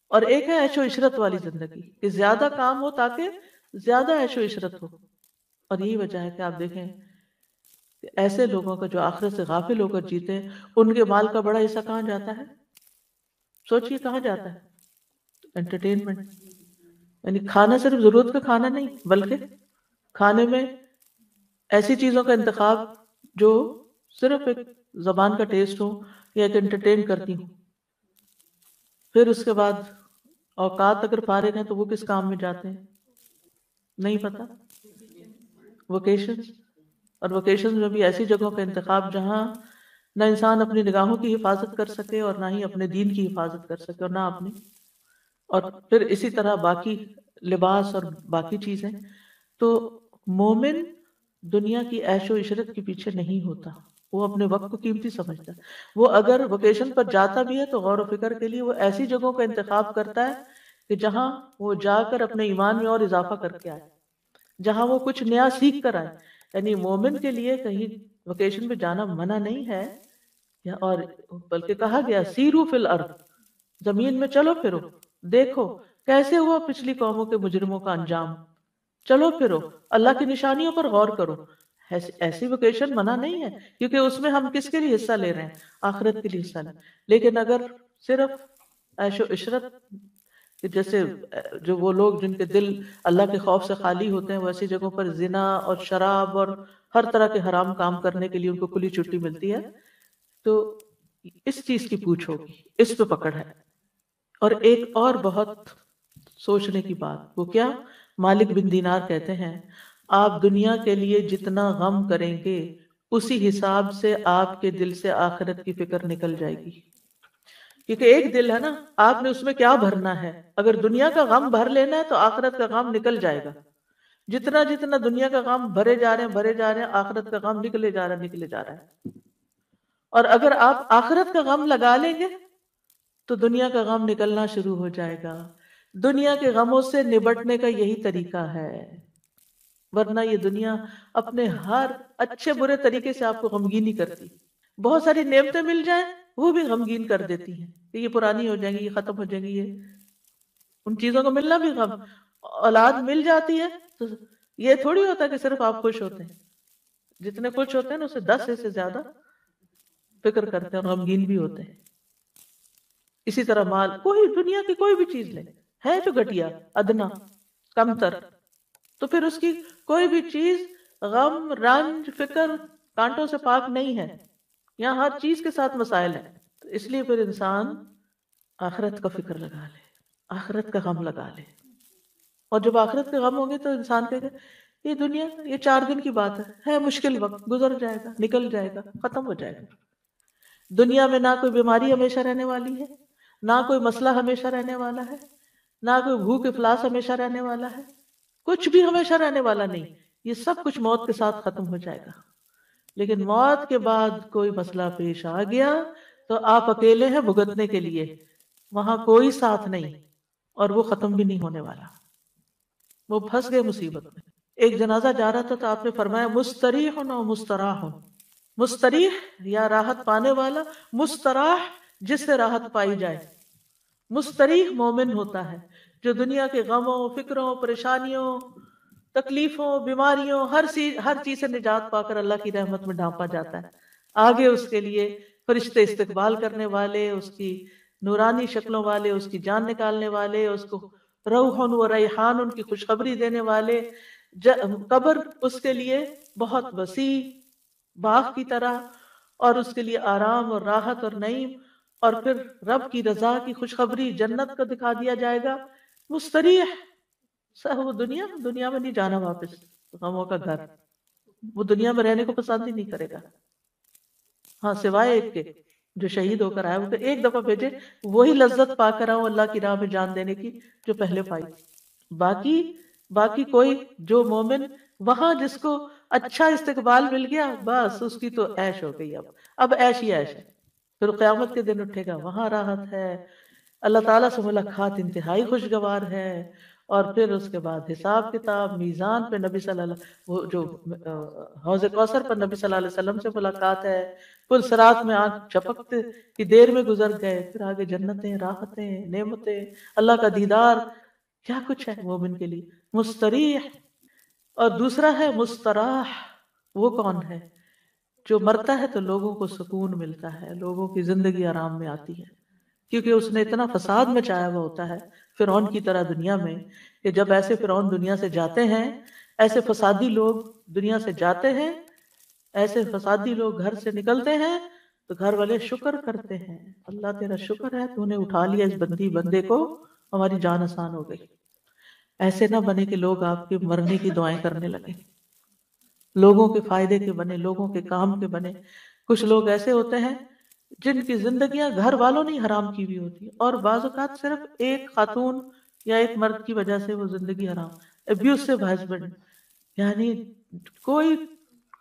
اور ایک ہے عیش و عشرت والی زندگی، کہ زیادہ کام ہو تاکہ زیادہ عیش و عشرت ہو۔ اور یہی وجہ ہے کہ آپ دیکھیں ایسے لوگوں کا جو آخرت سے غافل ہو کر جیتے ہیں، ان کے مال کا بڑا حصہ کہاں جاتا ہے؟ سوچئے کہاں جاتا ہے؟ انٹرٹینمنٹ یعنی کھانا صرف ضرورت کا کھانا نہیں، بلکہ کھانے میں ایسی چیزوں کا انتخاب جو صرف ایک زبان کا ٹیسٹ ہو یا ایک انٹرٹین کرتی ہوں۔ پھر اس کے بعد اوقات اگر فارغ ہیں تو وہ کس کام میں جاتے ہیں؟ نہیں پتا۔ ووکیشن اور ووکیشن میں بھی ایسی جگہوں کا انتخاب جہاں نہ انسان اپنی نگاہوں کی حفاظت کر سکے اور نہ ہی اپنے دین کی حفاظت کر سکے اور نہ اپنی۔ اور پھر اسی طرح باقی لباس اور باقی چیزیں۔ تو مومن دنیا کی عیش و عشرت کے پیچھے نہیں ہوتا، وہ اپنے وقت کو قیمتی سمجھتا ہے۔ وہ اگر ووکیشن پر جاتا بھی ہے تو غور و فکر کے لیے وہ ایسی جگہوں کا انتخاب کرتا ہے کہ جہاں وہ جا کر اپنے ایمان میں اور اضافہ کر کے آئے، جہاں وہ کچھ نیا سیکھ کر آئے۔ یعنی مومن کے لیے کہیں وکیشن پہ جانا منع نہیں ہے اور بلکہ کہا گیا سیرو فی الارض زمین میں چلو پھرو۔ دیکھو کیسے ہوا پچھلی قوموں کے مجرموں کا انجام۔ چلو پھرو اللہ کی نشانیوں پر غور کرو۔ ایسی ووکیشن منع نہیں ہے کیونکہ اس میں ہم کس کے لیے حصہ لے رہے ہیں؟ آخرت کے لیے حصہ لیں۔ لیکن اگر صرف عیش و عشرت جیسے جو وہ لوگ جن کے دل اللہ کے خوف سے خالی ہوتے ہیں ویسی جگہوں پر زنا اور شراب اور ہر طرح کے حرام کام کرنے کے لیے ان کو کھلی چھٹی ملتی ہے۔ تو اس چیز کی پوچھ ہوگی اس پہ پکڑ ہے۔ اور ایک اور بہت سوچنے کی بات، وہ کیا؟ مالک بن دینار کہتے ہیں، آپ دنیا کے لیے جتنا غم کریں گے، اسی حساب سے آپ کے دل سے آخرت کی فکر نکل جائے گی۔ کیونکہ ایک دل ہے نا، آپ نے اس میں کیا بھرنا ہے؟ اگر دنیا کا غم بھر لینا ہے تو آخرت کا غم نکل جائے گا۔ جتنا جتنا دنیا کا غم بھرے جا رہے ہیں، بھرے جا رہے ہیں، آخرت کا غم نکلے جا رہا ہے، نکلے جا رہا ہے۔ اور اگر آپ آخرت کا غم لگا لیں گے تو دنیا کا غم نکلنا شروع ہو جائے گا۔ دنیا کے غموں سے نبٹنے کا یہی طریقہ ہے۔ ورنہ یہ دنیا اپنے ہر اچھے برے طریقے سے آپ کو غمگینی کرتی۔ بہت ساری نعمتیں مل جائیں۔ وہ بھی غمگین کر دیتی ہیں کہ یہ پرانی ہو جائیں گی، یہ ختم ہو جائیں گی، یہ ان چیزوں کو ملنا بھی غم۔ اولاد مل جاتی ہے تو یہ تھوڑی ہوتا کہ صرف آپ خوش ہوتے ہیں۔ جتنے خوش ہوتے ہیں نا، اسے دس سے زیادہ فکر کرتے ہیں اور غمگین بھی ہوتے ہیں۔ اسی طرح مال، کوئی دنیا کی کوئی بھی چیز لے، ہے جو گٹیا ادنا کم تر تو پھر اس کی کوئی بھی چیز غم، رنج، فکر، کانٹوں سے پاک نہیں ہے۔ یہاں ہر چیز کے ساتھ مسائل ہیں۔ اس لیے پھر انسان آخرت کا فکر لگا لے، آخرت کا غم لگا لے۔ اور جب آخرت کے غم ہوں گے تو انسان کہے گا، یہ دنیا، یہ چار دن کی بات ہے۔ ہے مشکل وقت، گزر جائے گا، نکل جائے گا، ختم ہو جائے گا۔ دنیا میں نہ کوئی بیماری ہمیشہ رہنے والی ہے، نہ کوئی مسئلہ ہمیشہ رہنے والا ہے، نہ کوئی بھوک، افلاس ہمیشہ رہنے والا ہے۔ کچھ بھی ہمیشہ رہنے والا نہیں، یہ سب کچھ موت کے ساتھ ختم ہو جائے گا۔ لیکن موت کے بعد کوئی مسئلہ پیش آ گیا تو آپ اکیلے ہیں بھگتنے کے لیے۔ وہاں کوئی ساتھ نہیں اور وہ ختم بھی نہیں ہونے والا۔ وہ پھنس گئے مصیبت میں۔ ایک جنازہ جا رہا تھا تو آپ نے فرمایا مستریح ہو مستراح ہو مستریح یا راحت پانے والا مستراح جس سے راحت پائی جائے۔ مستریح مومن ہوتا ہے جو دنیا کے غموں فکروں پریشانیوں تکلیفوں، بیماریوں، ہر چیز ہر چیز سے نجات پا کر اللہ کی رحمت میں ڈھانپا جاتا ہے۔ آگے اس کے لیے فرشتے استقبال کرنے والے، اس کی نورانی شکلوں والے، اس کی جان نکالنے والے، اس کو روحن و ریحان ان کی خوشخبری دینے والے۔ قبر اس کے لیے بہت وسیع باغ کی طرح اور اس کے لیے آرام اور راحت اور نعیم اور پھر رب کی رضا کی خوشخبری جنت کو دکھا دیا جائے گا۔ مستریح وہ دنیا دنیا میں نہیں جانا واپس غموں کا گھر۔ وہ دنیا میں رہنے کو پسند ہی نہیں کرے گا۔ ہاں سوائے ایک کے جو شہید ہو کر آیا وہ ایک دفعہ بھیجے وہی لذت پا کر آؤ اللہ کی راہ میں جان دینے کی جو پہلے پائی۔ باقی باقی کوئی جو مومن وہاں جس کو اچھا استقبال مل گیا بس اس کی تو عیش ہو گئی اب۔ اب ایش ہی ایش ہے۔ پھر قیامت کے دن اٹھے گا وہاں راحت ہے۔ اللہ تعالیٰ سے ملاقات انتہائی خوشگوار ہے۔ اور پھر اس کے بعد حساب کتاب، میزان پہ نبی صلی اللہ وہ جو حوض کوثر پر نبی صلی اللہ علیہ وسلم سے ملاقات ہے پل سرات میں آنکھ چپکتے کی دیر میں گزر گئے، پھر آگے جنتیں، راحتیں، نعمتیں، اللہ کا دیدار، کیا کچھ ہے مومن کے لیے؟ مستریح، اور دوسرا ہے مستراح، وہ کون ہے؟ جو مرتا ہے تو لوگوں کو سکون ملتا ہے، لوگوں کی زندگی آرام میں آتی ہے، کیونکہ اس نے اتنا فساد مچایا ہوا ہوتا ہے فرعون کی طرح دنیا میں، کہ جب ایسے فرعون دنیا سے جاتے ہیں، ایسے فسادی لوگ دنیا سے جاتے ہیں، ایسے فسادی لوگ گھر سے نکلتے ہیں، تو گھر والے شکر کرتے ہیں۔ اللہ تیرا شکر ہے، تو انہیں اٹھا لیا اس بندی بندے کو، ہماری جان آسان ہو گئی۔ ایسے نہ بنے کہ لوگ آپ کے مرنے کی دعائیں کرنے لگے لوگوں کے فائدے کے بنے، لوگوں کے کام کے بنے۔ کچھ لوگ ایسے ہوتے ہیں جن کی زندگیاں گھر والوں نے حرام کی ہوئی ہوتی اور بعض اوقات صرف ایک خاتون یا ایک مرد کی وجہ سے وہ زندگی حرام ابیوسو ہسبینڈ یعنی کوئی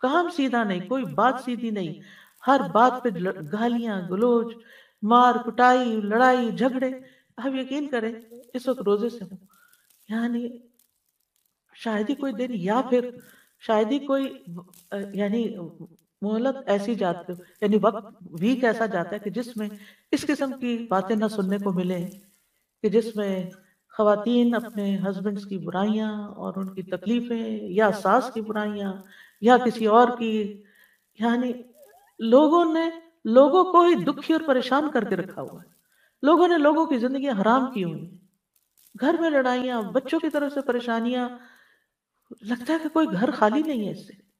کام سیدھا نہیں، کوئی بات سیدھی نہیں۔ ہر بات پہ گالیاں، گلوچ، مار، کٹائی، لڑائی، جھگڑے۔ اب یقین کریں اس وقت روزے سے ہوں۔ یعنی شاید ہی کوئی دن یا پھر شاید ہی کوئی یعنی مہلت ایسی جاتی یعنی وقت ویک ایسا جاتا ہے کہ جس میں اس قسم کی باتیں نہ سننے کو ملے کہ جس میں خواتین اپنے ہسبینڈس کی برائیاں اور ان کی تکلیفیں یا ساس کی برائیاں یا کسی اور کی یعنی لوگوں نے لوگوں کو ہی دکھی اور پریشان کر کے رکھا ہوا ہے۔ لوگوں نے لوگوں کی زندگی حرام کی ہوئی۔ گھر میں لڑائیاں، بچوں کی طرف سے پریشانیاں، لگتا ہے کہ کوئی گھر خالی نہیں ہے اس سے۔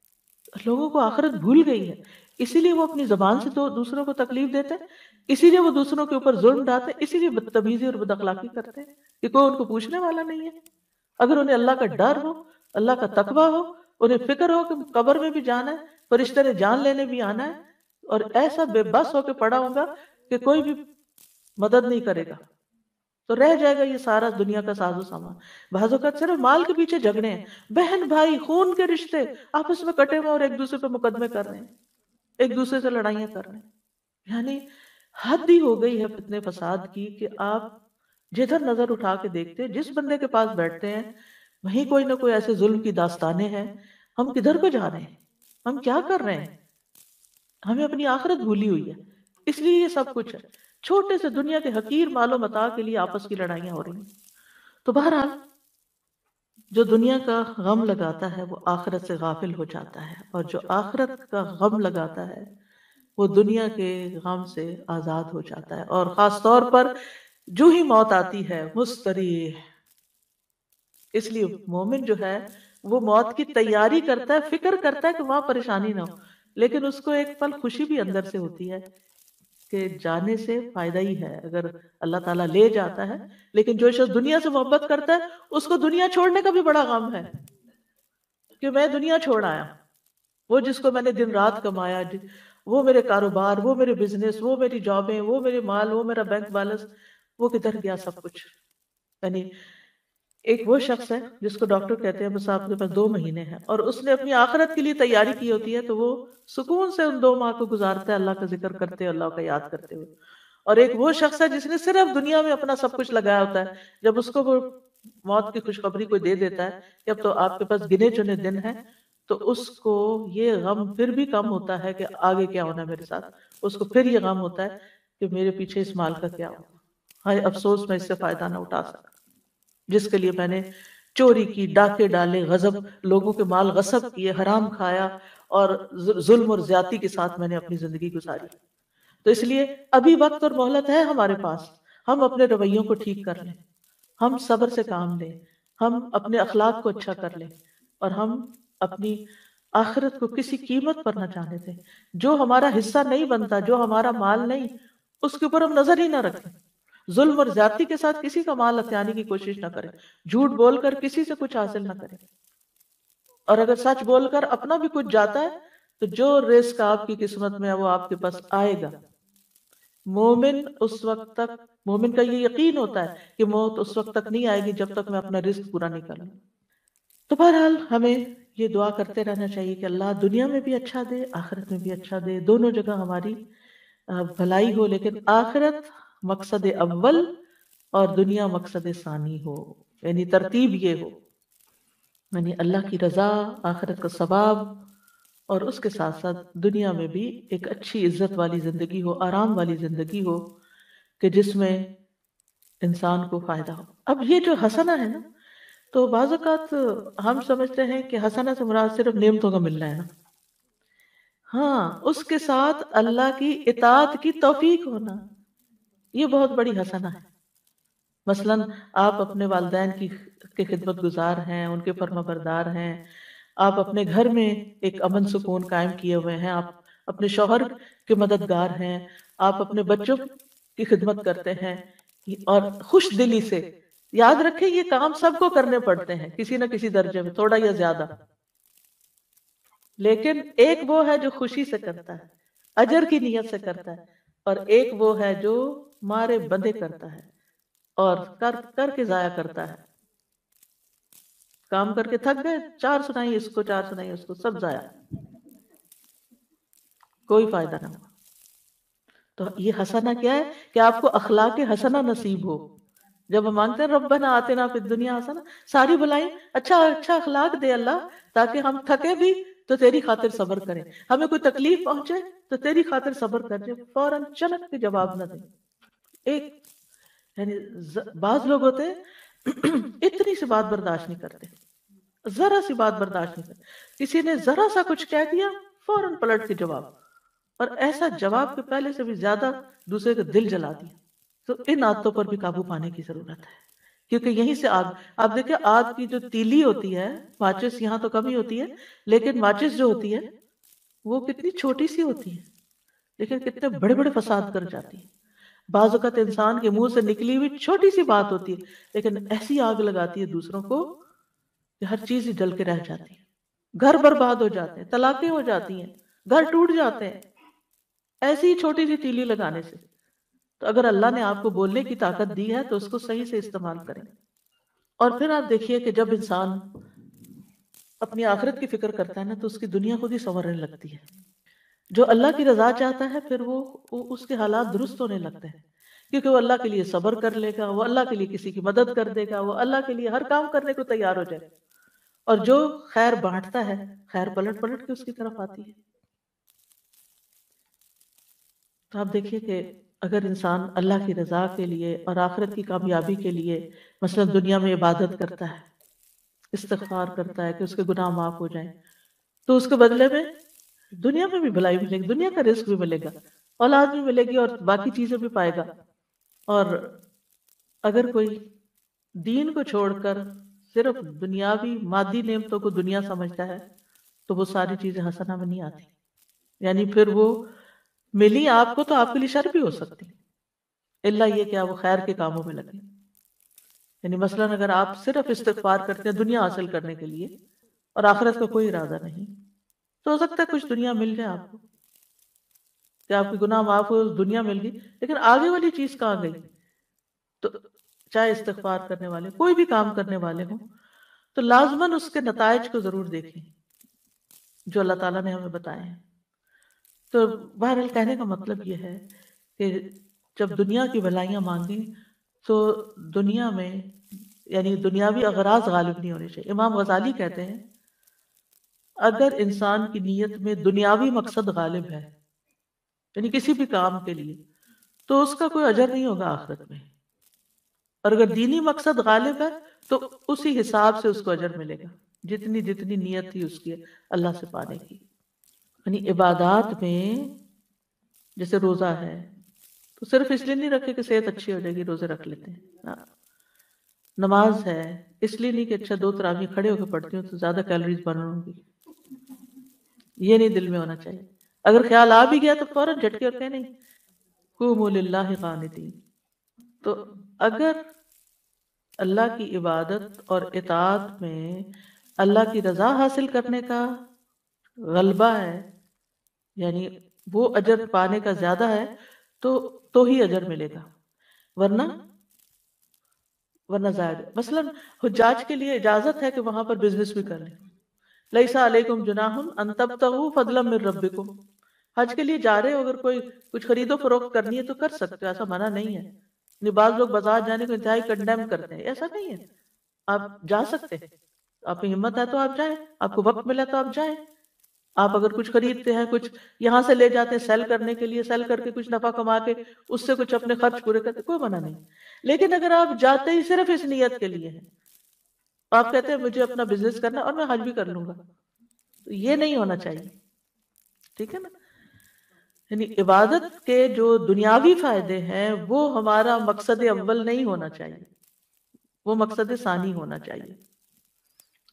لوگوں کو آخرت بھول گئی ہے۔ اسی لیے وہ اپنی زبان سے تو دوسروں کو تکلیف دیتے ہیں۔ اسی لیے وہ دوسروں کے اوپر ظلم ڈالتے اسی لیے بدتمیزی اور بد اخلاقی کرتے ہیں کہ کوئی ان کو پوچھنے والا نہیں ہے۔ اگر انہیں اللہ کا ڈر ہو، اللہ کا تقوی ہو، انہیں فکر ہو کہ قبر میں بھی جانا ہے فرشتے نے جان لینے بھی آنا ہے اور ایسا بے بس ہو کے پڑا ہوگا کہ کوئی بھی مدد نہیں کرے گا۔ تو رہ جائے گا یہ سارا دنیا کا ساز و سامان۔ بعض اوقات صرف مال کے پیچھے جھگڑے ہیں۔ بہن بھائی، خون کے رشتے آپس میں کٹے ہوئے اور ایک دوسرے پہ مقدمے کر رہے ہیں۔ ایک دوسرے سے لڑائیاں کر رہے ہیں۔ یعنی حد ہی ہو گئی ہے فتنے فساد کی کہ آپ جدھر نظر اٹھا کے دیکھتے، جس بندے کے پاس بیٹھتے ہیں، وہیں کوئی نہ کوئی ایسے ظلم کی داستانیں ہیں۔ ہم کدھر کو جا رہے ہیں؟ ہم کیا کر رہے ہیں؟ ہمیں اپنی آخرت بھولی ہوئی ہے۔ اس لیے یہ سب کچھ ہے۔ چھوٹے سے دنیا کے حقیر مال و متا کے لیے آپس کی لڑائیاں ہو رہی ہیں۔ تو بہرحال، جو دنیا کا غم لگاتا ہے، وہ آخرت سے غافل ہو جاتا ہے۔ اور جو آخرت کا غم لگاتا ہے، وہ دنیا کے غم سے آزاد ہو جاتا ہے۔ اور خاص طور پر جو ہی موت آتی ہے، مستریح۔ اس لیے مومن جو ہے، وہ موت کی تیاری کرتا ہے، فکر کرتا ہے کہ وہاں پریشانی نہ ہو۔ لیکن اس کو ایک پل خوشی بھی اندر سے ہوتی ہے۔ کہ جانے سے فائدہ ہی ہے۔ اگر اللہ تعالیٰ لے جاتا ہے، لیکن جو شخص دنیا سے محبت کرتا ہے، اس کو دنیا چھوڑنے کا بھی بڑا غم ہے۔ کہ میں دنیا چھوڑ آیا وہ جس کو میں نے دن رات کمایا جی، وہ میرے کاروبار، وہ میرے بزنس وہ میری جابیں وہ میرے مال، وہ میرا بینک بیلنس وہ کدھر گیا سب کچھ؟ یعنی ایک وہ شخص ہے جس کو ڈاکٹر کہتے ہیں بس آپ کے پاس دو مہینے ہیں اور اس نے اپنی آخرت کے لیے تیاری کی ہوتی ہے تو وہ سکون سے ان دو ماہ کو گزارتا ہے اللہ کا ذکر کرتے اللہ کا یاد کرتے ہوئے۔ اور ایک وہ شخص ہے جس نے صرف دنیا میں اپنا سب کچھ لگایا ہوتا ہے۔ جب اس کو وہ موت کی خوشخبری کوئی دے دیتا ہے کہ اب تو آپ کے پاس گنے چنے دن ہیں تو اس کو یہ غم پھر بھی کم ہوتا ہے کہ آگے کیا ہونا ہے میرے ساتھ۔ اس کو پھر یہ غم ہوتا ہے کہ میرے پیچھے اس مال کا کیا ہوگا ہائے افسوس میں اس سے فائدہ نہ اٹھا سکا جس کے لیے میں نے چوری کی، ڈاکے ڈالے، غضب، لوگوں کے مال غصب کیے، حرام کھایا اور ظلم اور زیادتی کے ساتھ میں نے اپنی زندگی گزاری۔ تو اس لیے ابھی وقت اور مہلت ہے ہمارے پاس۔ ہم اپنے رویوں کو ٹھیک کر لیں۔ ہم صبر سے کام لیں۔ ہم اپنے اخلاق کو اچھا کر لیں۔ اور ہم اپنی آخرت کو کسی قیمت پر نہ جانے دیں۔ جو ہمارا حصہ نہیں بنتا، جو ہمارا مال نہیں، اس کے اوپر ہم نظر ہی نہ رکھیں۔ ظلم اور زیادتی کے ساتھ کسی کا مال ہتھیانے کی کوشش نہ کرے۔ جھوٹ بول کر کسی سے کچھ حاصل نہ کرے۔ اور اگر سچ بول کر اپنا بھی کچھ جاتا ہے، تو جو رزق آپ کی قسمت میں ہے، وہ آپ کے پاس آئے گا۔ مومن اس وقت تک، مومن کا یہ یقین ہوتا ہے کہ موت اس وقت تک نہیں آئے گی جب تک میں اپنا رزق پورا نہیں کروں۔ تو بہرحال ہمیں یہ دعا کرتے رہنا چاہیے کہ اللہ دنیا میں بھی اچھا دے، آخرت میں بھی اچھا دے۔ دونوں جگہ ہماری بھلائی ہو، لیکن آخرت مقصد اول اور دنیا مقصد ثانی ہو یعنی ترتیب یہ ہو۔ یعنی اللہ کی رضا، آخرت کا ثواب اور اس کے ساتھ ساتھ دنیا میں بھی ایک اچھی عزت والی زندگی ہو، آرام والی زندگی ہو کہ جس میں انسان کو فائدہ ہو۔ اب یہ جو حسنہ ہے نا، تو بعض اوقات ہم سمجھتے ہیں کہ حسنہ سے مراد صرف نعمتوں کا ملنا ہے نا۔ ہاں اس کے ساتھ اللہ کی اطاعت کی توفیق ہونا۔ یہ بہت بڑی حسنہ ہے۔ مثلا آپ اپنے والدین کی خدمت گزار ہیں، ان کے فرما بردار ہیں۔ آپ اپنے گھر میں ایک امن سکون قائم کیے ہوئے ہیں۔ آپ اپنے شوہر کے مددگار ہیں۔ آپ اپنے بچوں کی خدمت کرتے ہیں۔ اور خوش دلی سے یاد رکھیں، یہ کام سب کو کرنے پڑتے ہیں، کسی نہ کسی درجے میں، تھوڑا یا زیادہ۔ لیکن ایک وہ ہے جو خوشی سے کرتا ہے، اجر کی نیت سے کرتا ہے، اور ایک وہ ہے جو مارے بندے کرتا ہے اور کر کر کے ضائع کرتا ہے۔ کام کر کے تھک گئے، چار سنائی، اس کو چار سنائی، اس کو سب ضائع۔ کوئی فائدہ نہ ہوا۔ تو یہ حسنہ کیا ہے کہ آپ کو اخلاق حسنہ نصیب ہو۔ جب ہم مانگتے ہیں، ربنا آتے نا پھر دنیا حسنہ۔ ساری بلائیں اچھا اچھا اخلاق دے اللہ تاکہ ہم تھکے بھی تو تیری خاطر صبر کریں۔ ہمیں کوئی تکلیف پہنچے تو تیری خاطر صبر کر جائے فوراً چنک کے جواب نہ دیں۔ ایک یعنی بعض لوگ ہوتے ہیں، اتنی سی بات برداشت نہیں کرتے۔ ذرا سی بات برداشت نہیں کرتے۔ کسی نے ذرا سا کچھ کہہ دیا، فوراً پلٹ کے جواب۔ اور ایسا جواب کے پہلے سے بھی زیادہ دوسرے کا دل جلا دیا۔ تو ان عادتوں پر بھی قابو پانے کی ضرورت ہے۔ کیونکہ یہیں سے آگ، آپ دیکھیں، آگ کی جو تیلی ہوتی ہے، ماچس یہاں تو کم ہی ہوتی ہے، لیکن ماچس جو ہوتی ہے، وہ کتنی چھوٹی سی ہوتی ہے، لیکن کتنے بڑے بڑے فساد کر جاتی ہے۔ بعض اوقات انسان کے منہ سے نکلی ہوئی چھوٹی سی بات ہوتی ہے، لیکن ایسی آگ لگاتی ہے دوسروں کو کہ ہر چیز ہی جل کے رہ جاتی ہے۔ گھر برباد ہو جاتے ہیں، طلاقیں ہو جاتی ہیں، گھر ٹوٹ جاتے ہیں۔ ایسی ہی چھوٹی سی تیلی لگانے سے۔ تو اگر اللہ نے آپ کو بولنے کی طاقت دی ہے تو اس کو صحیح سے استعمال کریں۔ اور پھر آپ دیکھیے کہ جب انسان اپنی آخرت کی فکر کرتا ہے نا، تو اس کی دنیا خود ہی سنورنے لگتی ہے۔ جو اللہ کی رضا چاہتا ہے پھر وہ اس کے حالات درست ہونے لگتے ہیں۔ کیونکہ وہ اللہ کے لیے صبر کر لے گا وہ اللہ کے لیے کسی کی مدد کر دے گا وہ اللہ کے لیے ہر کام کرنے کو تیار ہو جائے۔ اور جو خیر بانٹتا ہے خیر پلٹ پلٹ کے اس کی طرف آتی ہے۔ تو آپ دیکھیے کہ اگر انسان اللہ کی رضا کے لیے اور آخرت کی کامیابی کے لیے مثلا دنیا میں عبادت کرتا ہے استغفار کرتا ہے کہ اس کے گناہ معاف ہو جائیں تو اس کے بدلے میں دنیا میں بھی بھلائی ملے گی، دنیا کا رزق بھی ملے گا، اولاد بھی ملے گی اور باقی چیزیں بھی پائے گا۔ اور اگر کوئی دین کو چھوڑ کر صرف دنیاوی مادی نعمتوں کو دنیا سمجھتا ہے، تو وہ ساری چیزیں حسنہ میں نہیں آتی۔ یعنی پھر وہ ملی آپ کو تو آپ کے لیے شر بھی ہو سکتی۔ اللہ یہ کہ وہ خیر کے کاموں میں لگے۔ یعنی مثلا اگر آپ صرف استغفار کرتے ہیں دنیا حاصل کرنے کے لیے اور آخرت کا کوئی ارادہ نہیں تو ہو سکتا ہے کچھ دنیا مل جائے آپ کو، کہ آپ کی گناہ معاف ہو دنیا مل گئی، لیکن آگے والی چیز کہاں گئی؟ تو چاہے استغفار کرنے والے، کوئی بھی کام کرنے والے ہوں، تو لازمن اس کے نتائج کو ضرور دیکھیں، جو اللہ تعالیٰ نے ہمیں بتائے ہیں۔ تو بہرحال کہنے کا مطلب یہ ہے کہ جب دنیا کی بھلائیاں مانگیں، تو دنیا میں یعنی دنیاوی اغراض غالب نہیں ہونے چاہیے۔ امام غزالی کہتے ہیں اگر انسان کی نیت میں دنیاوی مقصد غالب ہے یعنی کسی بھی کام کے لیے تو اس کا کوئی اجر نہیں ہوگا آخرت میں۔ اور اگر دینی مقصد غالب ہے تو اسی حساب سے اس کو اجر ملے گا۔ جتنی جتنی نیت تھی اس کی اللہ سے پانے کی۔ یعنی عبادات میں جیسے روزہ ہے تو صرف اس لیے نہیں رکھے کہ صحت اچھی ہو جائے گی روزے رکھ لیتے ہیں۔ ہاں۔ نماز ہے اس لیے نہیں کہ اچھا دو تراوی کھڑے ہو کے پڑھتی ہوں تو زیادہ کیلریز بن گی۔ یہ نہیں دل میں ہونا چاہیے۔ اگر خیال آ بھی گیا تو فوراً جھٹکے اور کہنے قوم اللہ قانتین تو اگر اللہ کی عبادت اور اطاعت میں اللہ کی رضا حاصل کرنے کا غلبہ ہے یعنی وہ اجر پانے کا زیادہ ہے، تو تو ہی اجر ملے گا۔ ورنہ ورنہ زائد۔ مثلا حجاج کے لیے اجازت ہے کہ وہاں پر بزنس بھی کر لیں۔ لیسا علیکم جناح ان تبتغوا فضلا من ربکم۔ حج کے لیے جا رہے ہو، اگر کوئی کچھ خرید و فروخت کرنی ہے تو کر سکتے ہو، ایسا منع نہیں ہے۔ یعنی بعض لوگ بازار جانے کو انتہائی کنڈیم کرتے ہیں، ایسا نہیں ہے۔ آپ جا سکتے ہیں، آپ کی ہمت ہے تو آپ جائیں، آپ کو وقت ملا تو آپ جائیں۔ آپ اگر کچھ خریدتے ہیں، کچھ یہاں سے لے جاتے ہیں سیل کرنے کے لیے، سیل کر کے کچھ نفع کما کے، اس سے کچھ اپنے خرچ پورے کرتے، کوئی منع نہیں۔ لیکن اگر آپ جاتے ہی صرف اس نیت کے لیے ہیں آپ کہتے ہیں مجھے اپنا بزنس کرنا اور میں حج بھی کر لوں گا۔ تو یہ نہیں ہونا چاہیے۔ ٹھیک ہے نا؟ یعنی عبادت کے جو دنیاوی فائدے ہیں، وہ ہمارا مقصد اول نہیں ہونا چاہیے۔ وہ مقصد ثانی ہونا چاہیے۔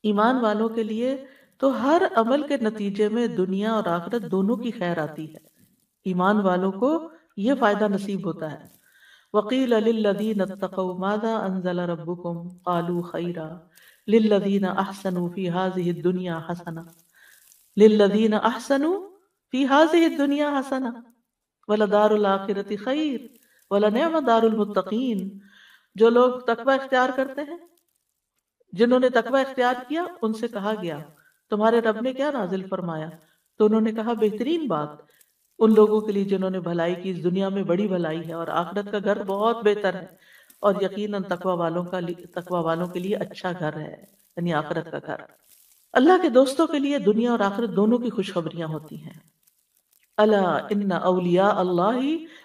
ایمان والوں کے لیے تو ہر عمل کے نتیجے میں دنیا اور آخرت دونوں کی خیر آتی ہے۔ ایمان والوں کو یہ فائدہ نصیب ہوتا ہے۔ وکیل للذین اتقوا ماذا انزل ربکم قالوا خیرا للذین احسنوا فی هذه الدنیا حسنا. للذین احسنوا فی هذه الدنیا حسنا. ولدار الاخرت خیر. ولنعم دار المتقین جو لوگ تقوی اختیار کرتے ہیں، جنہوں نے تقوی اختیار کیا، ان سے کہا گیا، تمہارے رب نے کیا نازل فرمایا؟ تو انہوں نے کہا، بہترین بات، ان لوگوں کے لیے جنہوں نے بھلائی کی، اس دنیا میں بڑی بھلائی ہے اور آخرت کا گھر بہت بہتر ہے۔ اور یقیناً تقوی والوں کا تقوی والوں کے لیے اچھا گھر ہے یعنی آخرت کا گھر۔ اللہ کے دوستوں کے لیے دنیا اور آخرت دونوں کی خوشخبریاں ہوتی ہیں۔ اللہ ان اولیاء اللہ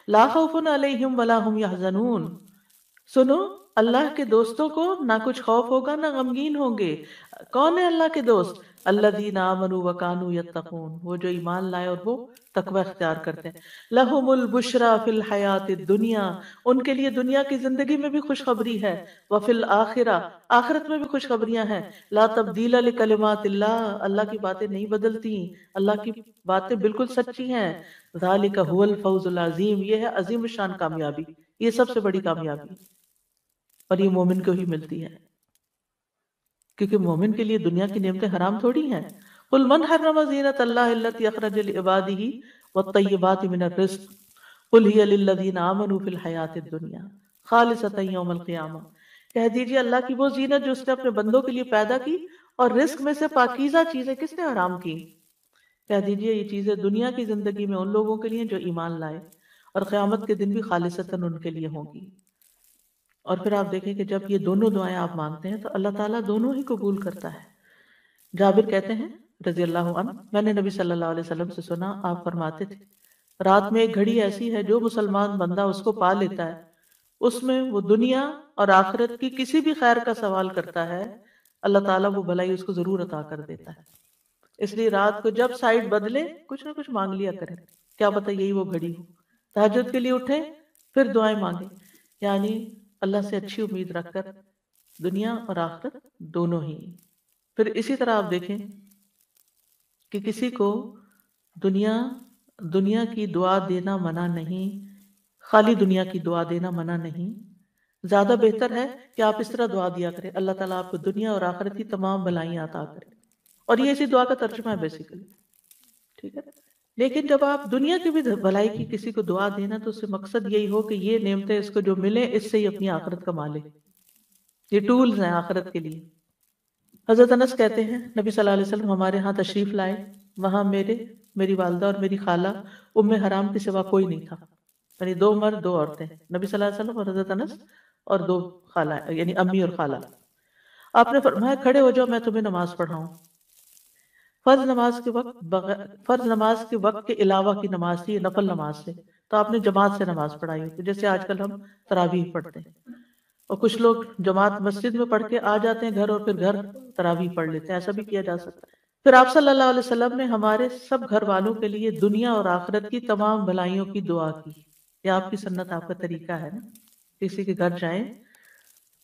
لا خوف علیہم ولا هم يحزنون سنو، اللہ کے دوستوں کو نہ کچھ خوف ہوگا نہ غمگین ہوں گے۔ کون ہے اللہ کے دوست؟ اللہ دین آمنو وکانو یتقون، وہ جو ایمان لائے اور وہ تقوی اختیار کرتے ہیں۔ لہم البشرا فی الحیات الدنیا، ان کے لیے دنیا کی زندگی میں بھی خوشخبری ہے۔ وفی الاخرہ، آخرت میں بھی خوشخبریاں ہیں۔ لا تبدیل لکلمات اللہ اللہ کی باتیں نہیں بدلتی اللہ کی باتیں بالکل سچی ہیں۔ ذالک هو الفوز العظیم، یہ ہے عظیم شان کامیابی۔ یہ سب سے بڑی کامیابی۔ اور یہ مومن کو ہی ملتی ہے۔ کیونکہ مومن کے لیے دنیا کی نعمتیں حرام تھوڑی ہیں۔ قل من حرم زینت اللہ التي اخرج لعباده والطیبات من الرزق قل هي للذین آمنوا فی الحیات الدنیا خالصتا یوم القیامہ کہہ دیجیے اللہ کی وہ زینت جو اس نے اپنے بندوں کے لیے پیدا کی اور رزق میں سے پاکیزہ چیزیں کس نے حرام کی؟ کہہ دیجیے یہ چیزیں دنیا کی زندگی میں ان لوگوں کے لیے جو ایمان لائے اور قیامت کے دن بھی خالصتا ان کے لیے ہوں گی۔ اور پھر آپ دیکھیں کہ جب یہ دونوں دعائیں آپ مانگتے ہیں تو اللہ تعالیٰ دونوں ہی قبول کرتا ہے۔ جابر کہتے ہیں، رضی اللہ عنہ، میں نے نبی صلی اللہ علیہ وسلم سے سنا، آپ فرماتے تھے، رات میں ایک گھڑی ایسی ہے، جو مسلمان بندہ اس کو پا لیتا ہے، اس میں وہ دنیا اور آخرت کی کسی بھی خیر کا سوال کرتا ہے، اللہ تعالیٰ وہ بھلائی اس کو ضرور عطا کر دیتا ہے۔ اس لیے رات کو جب سائڈ بدلے، کچھ نہ کچھ مانگ لیا کریں۔ کیا پتا یہی وہ گھڑی ہو۔ تحجد کے لیے اٹھیں پھر دعائیں مانگیں یعنی اللہ سے اچھی امید رکھ کر دنیا اور آخرت دونوں ہی پھر اسی طرح آپ دیکھیں کہ کسی کو دنیا دنیا کی دعا دینا منع نہیں خالی دنیا کی دعا دینا منع نہیں۔ زیادہ بہتر ہے کہ آپ اس طرح دعا دیا کریں۔ اللہ تعالیٰ آپ کو دنیا اور آخرت کی تمام بلائیاں عطا کرے۔ اور یہ اسی دعا کا ترجمہ ہے بیسیکلی ٹھیک ہے۔ لیکن جب آپ دنیا کی بھی بھلائی کی کسی کو دعا دینا تو اس سے مقصد یہی ہو کہ یہ نعمتیں اس کو جو ملے اس سے ہی اپنی آخرت کما لے یہ ٹولز ہیں آخرت کے لیے۔ حضرت انس کہتے ہیں، نبی صلی اللہ علیہ وسلم ہمارے ہاں تشریف لائے۔ وہاں میرے، میری والدہ اور میری خالہ ام حرام کے سوا کوئی نہیں تھا۔ یعنی دو مرد، دو عورتیں۔ نبی صلی اللہ علیہ وسلم اور حضرت انس اور دو خالہ یعنی امی اور خالہ۔ آپ نے فرمایا، کھڑے ہو جاؤ، میں تمہیں نماز پڑھاؤں۔ فرض نماز کے وقت فرض نماز کے وقت کے علاوہ کی نماز تھی نفل نماز سے۔ تو آپ نے جماعت سے نماز پڑھائی ہوتی، جیسے آج کل ہم تراویح پڑھتے ہیں۔ اور کچھ لوگ جماعت مسجد میں پڑھ کے آ جاتے ہیں گھر اور پھر گھر تراویح پڑھ لیتے ہیں، ایسا بھی کیا جا سکتا ہے۔ پھر آپ صلی اللہ علیہ وسلم نے ہمارے سب گھر والوں کے لیے دنیا اور آخرت کی تمام بھلائیوں کی دعا کی۔ یہ آپ کی سنت، آپ کا طریقہ ہے نا۔ کسی کے گھر جائیں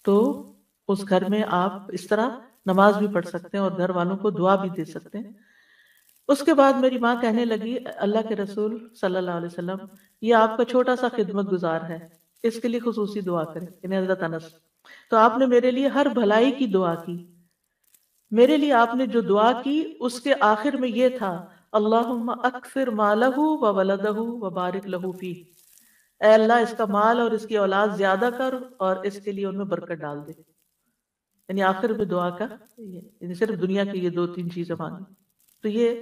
تو اس گھر میں آپ اس طرح نماز بھی پڑھ سکتے ہیں اور گھر والوں کو دعا بھی دے سکتے ہیں۔ اس کے بعد میری ماں کہنے لگی، اللہ کے رسول صلی اللہ علیہ وسلم، یہ آپ کا چھوٹا سا خدمت گزار ہے، اس کے لیے خصوصی دعا کریں یعنی حضرت انس۔ تو آپ نے میرے لیے ہر بھلائی کی دعا کی۔ میرے لیے آپ نے جو دعا کی، اس کے آخر میں یہ تھا، اللہم اکفر مالہ و ولدہ و بارک لہو فی اے اللہ، اس کا مال اور اس کی اولاد زیادہ کر اور اس کے لیے ان میں برکت ڈال دے۔ یعنی آخر میں دعا کا یعنی صرف دنیا کی یہ دو تین چیزیں مانی تو یہ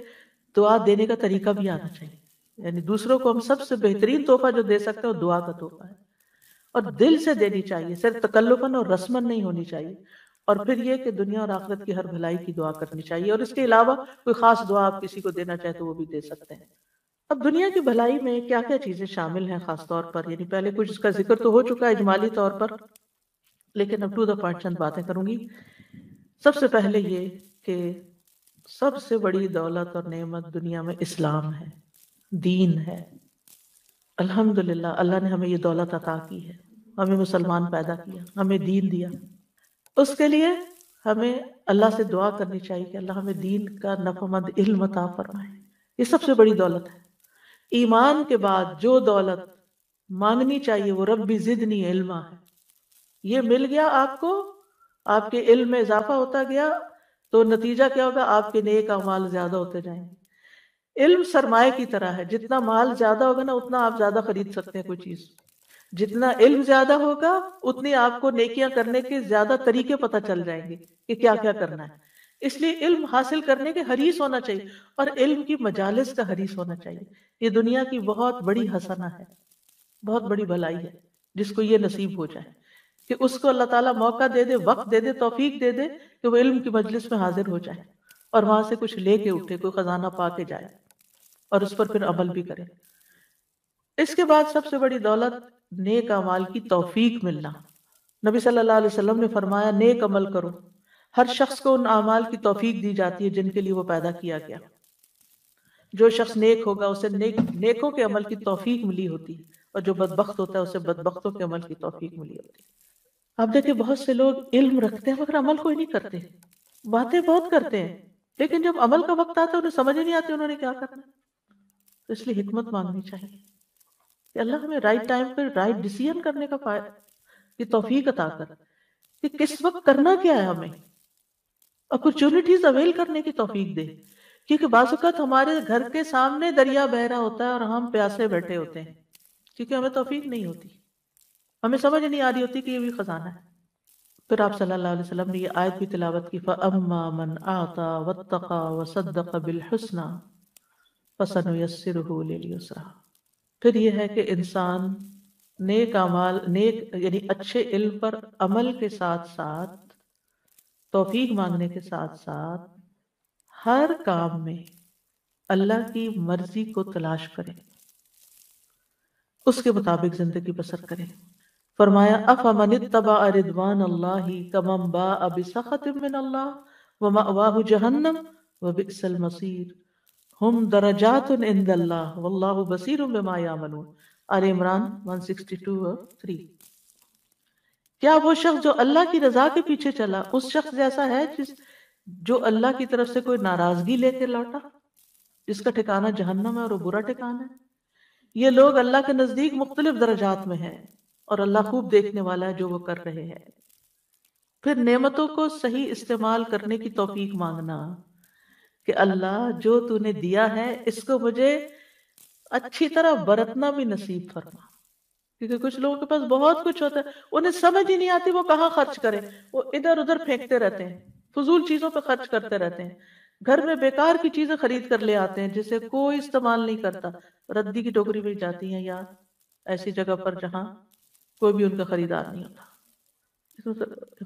دعا دینے کا طریقہ بھی آنا چاہیے۔ یعنی دوسروں کو ہم سب سے بہترین تحفہ جو دے سکتے ہیں وہ دعا کا تحفہ ہے۔ اور دل سے دینی چاہیے، صرف تکلفن اور رسمن نہیں ہونی چاہیے۔ اور پھر یہ کہ دنیا اور آخرت کی ہر بھلائی کی دعا کرنی چاہیے۔ اور اس کے علاوہ کوئی خاص دعا آپ کسی کو دینا چاہے تو وہ بھی دے سکتے ہیں۔ اب دنیا کی بھلائی میں کیا کیا چیزیں شامل ہیں خاص طور پر؟ یعنی پہلے کچھ اس کا ذکر تو ہو چکا ہے اجمالی طور پر۔ لیکن اب ٹو دا پوائنٹ چند باتیں کروں گی۔ سب سے پہلے یہ کہ سب سے بڑی دولت اور نعمت دنیا میں اسلام ہے، دین ہے۔ الحمدللہ، اللہ نے ہمیں یہ دولت عطا کی ہے۔ ہمیں مسلمان پیدا کیا، ہمیں دین دیا۔ اس کے لیے ہمیں اللہ سے دعا کرنی چاہیے کہ اللہ ہمیں دین کا نفمند علم عطا فرمائے۔ یہ سب سے بڑی دولت ہے۔ ایمان کے بعد جو دولت مانگنی چاہیے، وہ ربی زدنی علمہ ہے۔ یہ مل گیا آپ کو؟ آپ کے علم میں اضافہ ہوتا گیا تو نتیجہ کیا ہوگا؟ آپ کے نیک مال زیادہ ہوتے جائیں گے۔ علم سرمایہ کی طرح ہے۔ جتنا مال زیادہ ہوگا نا، اتنا آپ زیادہ خرید سکتے ہیں کوئی چیز۔ جتنا علم زیادہ ہوگا، اتنی آپ کو نیکیاں کرنے کے زیادہ طریقے پتہ چل جائیں گے کہ کیا کیا کرنا ہے۔ اس لیے علم حاصل کرنے کے حریص ہونا چاہیے اور علم کی مجالس کا حریص ہونا چاہیے۔ یہ دنیا کی بہت بڑی حسنہ ہے، بہت بڑی بھلائی ہے جس کو یہ نصیب ہو جائے۔ کہ اس کو اللہ تعالیٰ موقع دے دے، وقت دے دے، توفیق دے دے کہ وہ علم کی مجلس میں حاضر ہو جائے اور وہاں سے کچھ لے کے اٹھے، کوئی خزانہ پا کے جائے اور اس پر پھر عمل بھی کرے۔ اس کے بعد سب سے بڑی دولت، نیک اعمال کی توفیق ملنا۔ نبی صلی اللہ علیہ وسلم نے فرمایا، نیک عمل کرو۔ ہر شخص کو ان اعمال کی توفیق دی جاتی ہے جن کے لیے وہ پیدا کیا گیا۔ جو شخص نیک ہوگا، اسے نیک، نیکوں کے عمل کی توفیق ملی ہوتی اور جو بدبخت ہوتا ہے، اسے بدبختوں کے عمل کی توفیق ملی ہوتی۔ آپ دیکھیں بہت سے لوگ علم رکھتے ہیں مگر عمل کوئی نہیں کرتے۔ باتیں بہت کرتے ہیں، لیکن جب عمل کا وقت آتا ہے، انہیں سمجھ نہیں آتی انہوں نے کیا کرنا۔ تو اس لیے حکمت مانگنی چاہیے کہ اللہ ہمیں رائٹ ٹائم پہ رائٹ ڈیسیجن کرنے کا کی توفیق عطا کر کہ کس وقت کرنا کیا ہے ہمیں۔ اپرچونٹیز اویل کرنے کی توفیق دے۔ کیونکہ بعض اوقات ہمارے گھر کے سامنے دریا بہ رہا ہوتا ہے اور ہم پیاسے بیٹھے ہوتے ہیں، کیونکہ ہمیں توفیق نہیں ہوتی۔ ہمیں سمجھ نہیں آ رہی ہوتی کہ یہ بھی خزانہ ہے۔ پھر آپ صلی اللہ علیہ وسلم نے یہ آیت بھی تلاوت کی، فَأَمَّا مَنْ آتَا وَاتَّقَا وَصَدَّقَ بِالْحُسْنَا فَسَنُيَسِّرُهُ لِلْيُسْرَا پھر یہ ہے کہ انسان نیک عمال نیک یعنی اچھے علم پر عمل کے ساتھ ساتھ، توفیق مانگنے کے ساتھ ساتھ ہر کام میں اللہ کی مرضی کو تلاش کرے، اس کے مطابق زندگی بسر کرے۔ فرمایا، افمن اتبع رضوان اللہ کمن باء بسخط من اللہ ومأواہ جہنم وبئس المصیر۔ ہم درجات عند اللہ، واللہ بصیر بما یعملون۔ آل عمران 162 اور 3 کیا وہ شخص جو اللہ کی رضا کے پیچھے چلا، اس شخص جیسا ہے جس جو اللہ کی طرف سے کوئی ناراضگی لے کے لوٹا؟ جس کا ٹھکانہ جہنم ہے اور وہ برا ٹھکانہ ہے۔ یہ لوگ اللہ کے نزدیک مختلف درجات میں ہیں۔ اور اللہ خوب دیکھنے والا ہے جو وہ کر رہے ہیں۔ پھر نعمتوں کو صحیح استعمال کرنے کی توفیق مانگنا کہ اللہ جو تو نے دیا ہے، اس کو مجھے اچھی طرح برتنا بھی نصیب فرما۔ کیونکہ کچھ لوگوں کے پاس بہت کچھ ہوتا ہے، انہیں سمجھ ہی نہیں آتی وہ کہاں خرچ کریں۔ وہ ادھر ادھر پھینکتے رہتے ہیں، فضول چیزوں پہ خرچ کرتے رہتے ہیں۔ گھر میں بیکار کی چیزیں خرید کر لے آتے ہیں، جسے کوئی استعمال نہیں کرتا۔ ردی کی ٹوکری بھی جاتی ہیں یا ایسی جگہ پر جہاں کوئی بھی ان کا خریدار نہیں ہوتا۔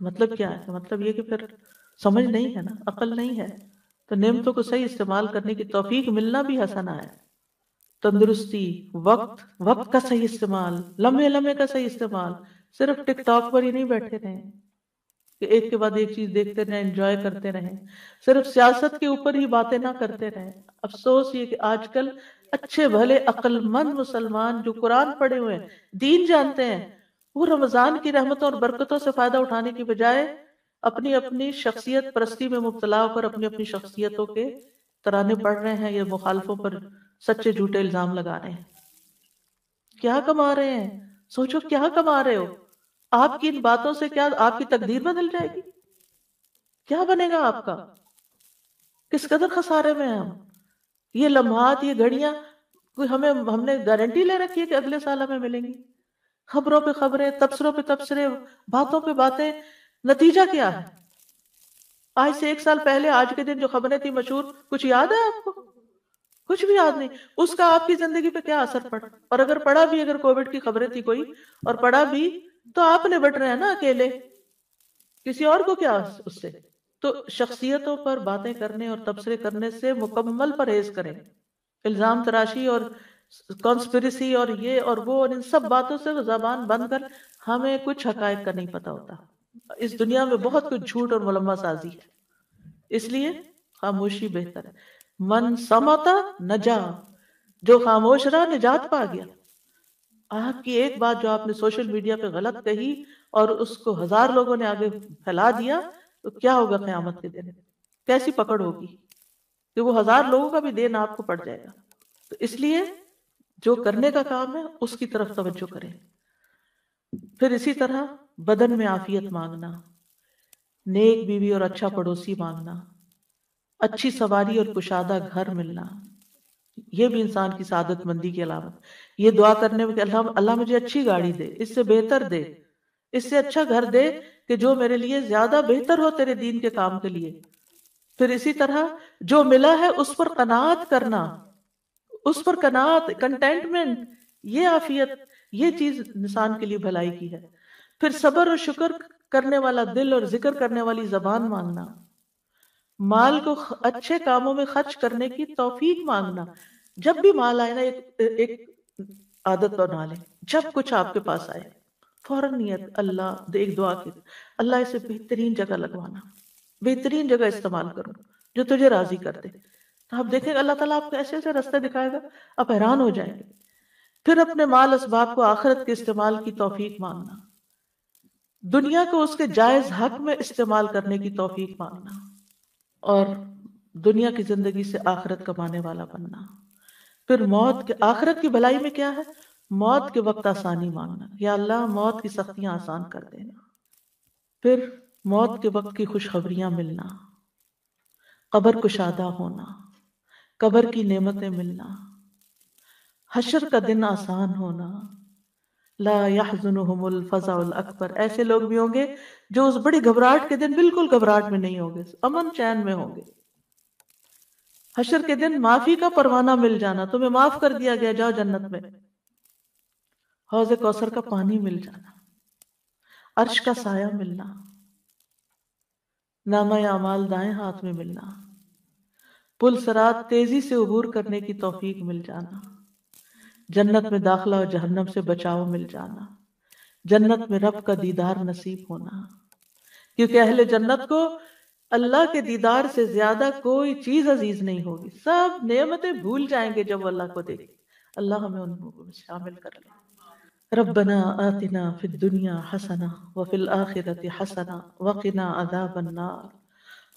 مطلب کیا ہے؟ مطلب یہ کہ پھر سمجھ نہیں ہے نا، عقل نہیں ہے۔ تو نعمتوں کو صحیح استعمال کرنے کی توفیق ملنا بھی حسن ہے۔ تندرستی، وقت وقت کا صحیح استعمال، لمحے لمحے کا صحیح استعمال۔ صرف ٹک ٹاک پر ہی نہیں بیٹھے رہے کہ ایک کے بعد ایک چیز دیکھتے رہیں، انجوائے کرتے رہیں۔ صرف سیاست کے اوپر ہی باتیں نہ کرتے رہیں۔ افسوس یہ کہ آج کل اچھے، بھلے عقل مند مسلمان جو قرآن پڑھے ہوئے ہیں، دین جانتے ہیں۔ وہ رمضان کی رحمتوں اور برکتوں سے فائدہ اٹھانے کی بجائے اپنی اپنی شخصیت پرستی میں مبتلا ہو کر اپنی اپنی شخصیتوں کے ترانے پڑھ رہے ہیں یا مخالفوں پر سچے جھوٹے الزام لگا رہے ہیں۔ کیا کما رہے ہیں؟ سوچو کیا کما رہے ہو؟ آپ کی ان باتوں سے کیا آپ کی تقدیر بدل جائے گی؟ کیا بنے گا آپ کا؟ کس قدر خسارے میں ہم؟ یہ لمحات، یہ گھڑیاں، کوئی ہمیں ہم نے گارنٹی لے رکھی ہے کہ اگلے سال ہمیں ملیں گی۔ خبروں پہ خبریں، تبصروں پہ تبصرے، باتوں پہ باتیں۔ نتیجہ کیا ہے؟ آج سے ایک سال پہلے، آج کے دن جو خبریں تھی مشہور، کچھ یاد ہے آپ کو؟ کچھ بھی یاد نہیں۔ اس کا آپ کی زندگی پہ کیا اثر پڑا؟ اور اگر پڑا بھی، اگر کووڈ کی خبریں تھی کوئی، اور پڑا بھی، تو آپ نے بٹ رہے ہیں نا اکیلے۔ کسی اور کو کیا اس سے؟ تو شخصیتوں پر باتیں کرنے اور تبصرے کرنے سے مکمل پرہیز کریں۔ الزام تراشی اور کانسپریسی اور یہ اور وہ اور ان سب باتوں سے زبان بند کر ہمیں کچھ حقائق کا نہیں پتا ہوتا۔ اس دنیا میں بہت کچھ جھوٹ اور ملمہ سازی ہے۔ اس لیے خاموشی بہتر ہے۔ من سمتا نجا جو خاموش رہا نجات پا گیا۔ آپ کی ایک بات جو آپ نے سوشل میڈیا پہ غلط کہی اور اس کو ہزار لوگوں نے آگے پھیلا دیا، تو کیا ہوگا قیامت کے دن؟ کیسی پکڑ ہوگی؟ کہ وہ ہزار لوگوں کا بھی دین آپ کو پڑ جائے گا۔ تو اس لیے جو کرنے کا کام ہے، اس کی طرف توجہ کریں۔ پھر اسی طرح بدن میں آفیت مانگنا، نیک بیوی اور اچھا پڑوسی مانگنا، اچھی سواری اور کشادہ گھر ملنا، یہ بھی انسان کی سعادت مندی کی علامت یہ دعا کرنے میں کہ اللہ اللہ مجھے اچھی گاڑی دے، اس سے بہتر دے، اس سے اچھا گھر دے کہ جو میرے لیے زیادہ بہتر ہو تیرے دین کے کام کے لیے۔ پھر اسی طرح جو ملا ہے، اس پر قناعت کرنا۔ اس پر قناعت کنٹینٹمنٹ یہ آفیت یہ چیز انسان کے لیے بھلائی کی ہے۔ پھر صبر اور شکر کرنے والا دل اور ذکر کرنے والی زبان مانگنا۔ مال کو اچھے کاموں میں خرچ کرنے کی توفیق مانگنا۔ جب بھی مال آئے نا، ایک عادت بنا لیں جب کچھ آپ کے پاس آئے۔ فوراً نیت، اللہ ایک دعا کی۔ اللہ، اسے بہترین جگہ لگوانا۔ بہترین جگہ استعمال کروں جو تجھے راضی کر دے۔ آپ دیکھیں گے اللہ تعالیٰ آپ کو ایسے ایسے رستے دکھائے گا، آپ حیران ہو جائیں گے۔ پھر اپنے مال اسباب کو آخرت کے استعمال کی توفیق مانگنا۔ دنیا کو اس کے جائز حق میں استعمال کرنے کی توفیق مانگنا۔ اور دنیا کی زندگی سے آخرت کمانے والا بننا۔ پھر موت کے، آخرت کی بھلائی میں کیا ہے؟ موت کے وقت آسانی مانگنا۔ یا اللہ، موت کی سختیاں آسان کر دینا۔ پھر موت کے وقت کی خوشخبریاں ملنا۔ قبر کشادہ ہونا۔ قبر کی نعمتیں ملنا۔ حشر کا دن آسان ہونا۔ لا يحزنهم الفزع الاکبر۔ ایسے لوگ بھی ہوں گے جو اس بڑی گھبراہٹ کے دن بالکل گھبراہٹ میں نہیں ہوں گے، امن چین میں ہوں گے۔ حشر کے دن معافی کا پروانہ مل جانا، تمہیں معاف کر دیا گیا، جاؤ جنت میں۔ حوض کوثر کا پانی مل جانا۔ عرش کا سایہ ملنا۔ نامہ اعمال دائیں ہاتھ میں ملنا۔ پل سرات تیزی سے عبور کرنے کی توفیق مل جانا۔ جنت میں داخلہ اور جہنم سے بچاؤ مل جانا۔ جنت میں رب کا دیدار نصیب ہونا۔ کیونکہ اہل جنت کو اللہ کے دیدار سے زیادہ کوئی چیز عزیز نہیں ہوگی۔ سب نعمتیں بھول جائیں گے جب اللہ کو دیکھیں۔ اللہ ہمیں ان کو شامل کر لیں ربنا آتنا في الدنيا حسنة وفي الآخرة حسنة وقنا عذاب النار۔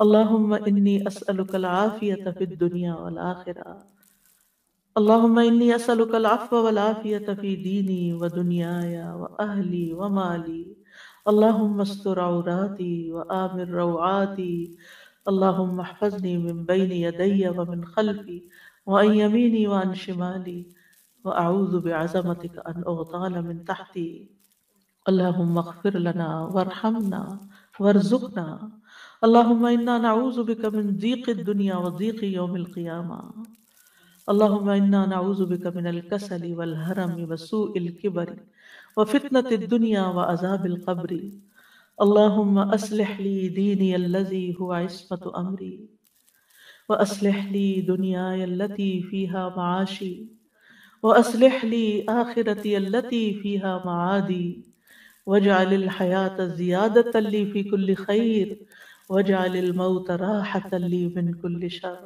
اللهم إني أسألك العافية في الدنيا والآخرة. اللهم إني أسألك العفو والعافية في ديني ودنياي وأهلي ومالي. اللهم استر عوراتي وآمن روعاتي. اللهم احفظني من بين يدي ومن خلفي وعن يميني وعن شمالي. وأعوذ بعظمتك أن أغتال من تحتي. اللهم اغفر لنا وارحمنا وارزقنا. اللهم إنا نعوذ بك من ضيق الدنيا وضيق يوم القيامة. اللهم إنا نعوذ بك من الكسل والهرم وسوء الكبر وفتنة الدنيا وعذاب القبر. اللهم أصلح لي ديني الذي هو عصمة أمري. وأصلح لي دنياي التي فيها معاشي. وأصلح لي آخرتي التي فيها معادي. واجعل الحياة زيادة لي في كل خير واجعل الموت راحة لي من كل شر.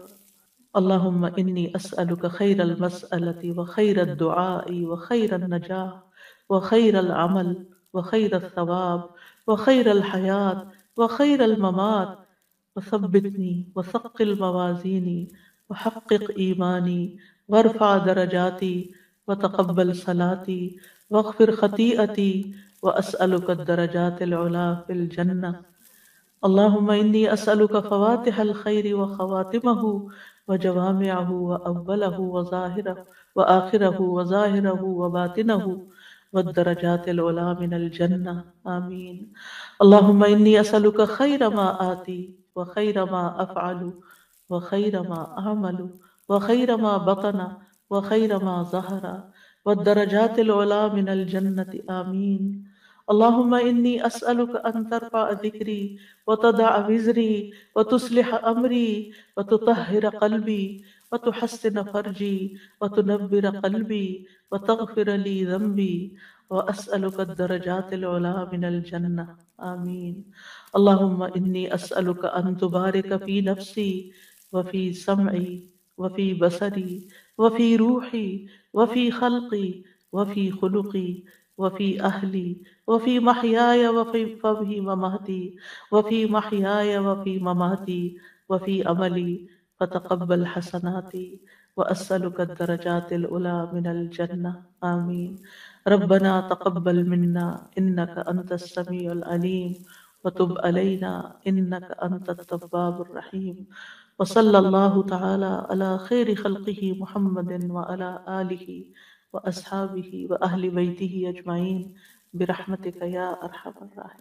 اللهم إني أسألك خير المسألة وخير الدعاء وخير النجاح وخير العمل وخير الثواب وخير الحياة وخير الممات. وثبتني وثقل موازيني وحقق إيماني وارفع درجاتي وتقبل صلاتي واغفر خطيئتي وأسألك الدرجات العلا في الجنة. اللهم إني أسألك فواتح الخير وخواتمه وجوامعه وأوله وظاهره وآخره وظاهره وباطنه والدرجات العلا من الجنة. آمين. اللهم إني أسألك خير ما آتي وخير ما أفعل وخير ما أعمل وخير ما بطن وخير ما ظهر والدرجات العلا من الجنة. آمين. اللهم إني أسألك أن ترفع ذكري وتدع وزري وتصلح أمري وتطهر قلبي وتحسن فرجي وتنبر قلبي وتغفر لي ذنبي وأسألك الدرجات العلا من الجنة. آمين. اللهم إني أسألك أن تبارك في نفسي وفي سمعي وفي بصري وفي روحي وفي خلقي وفي خلقي وفي أهلي وفي محياي وفي فمه ومهدي وفي محياي وفي مماتي وفي أملي فتقبل حسناتي وأسألك الدرجات الأولى من الجنة. آمين. ربنا تقبل منا إنك أنت السميع العليم. وتب علينا إنك أنت التواب الرحيم. وصلى الله تعالى على خير خلقه محمد وعلى آله وأصحابه وأهل بيته أجمعين برحمتك يا أرحم الراحمين.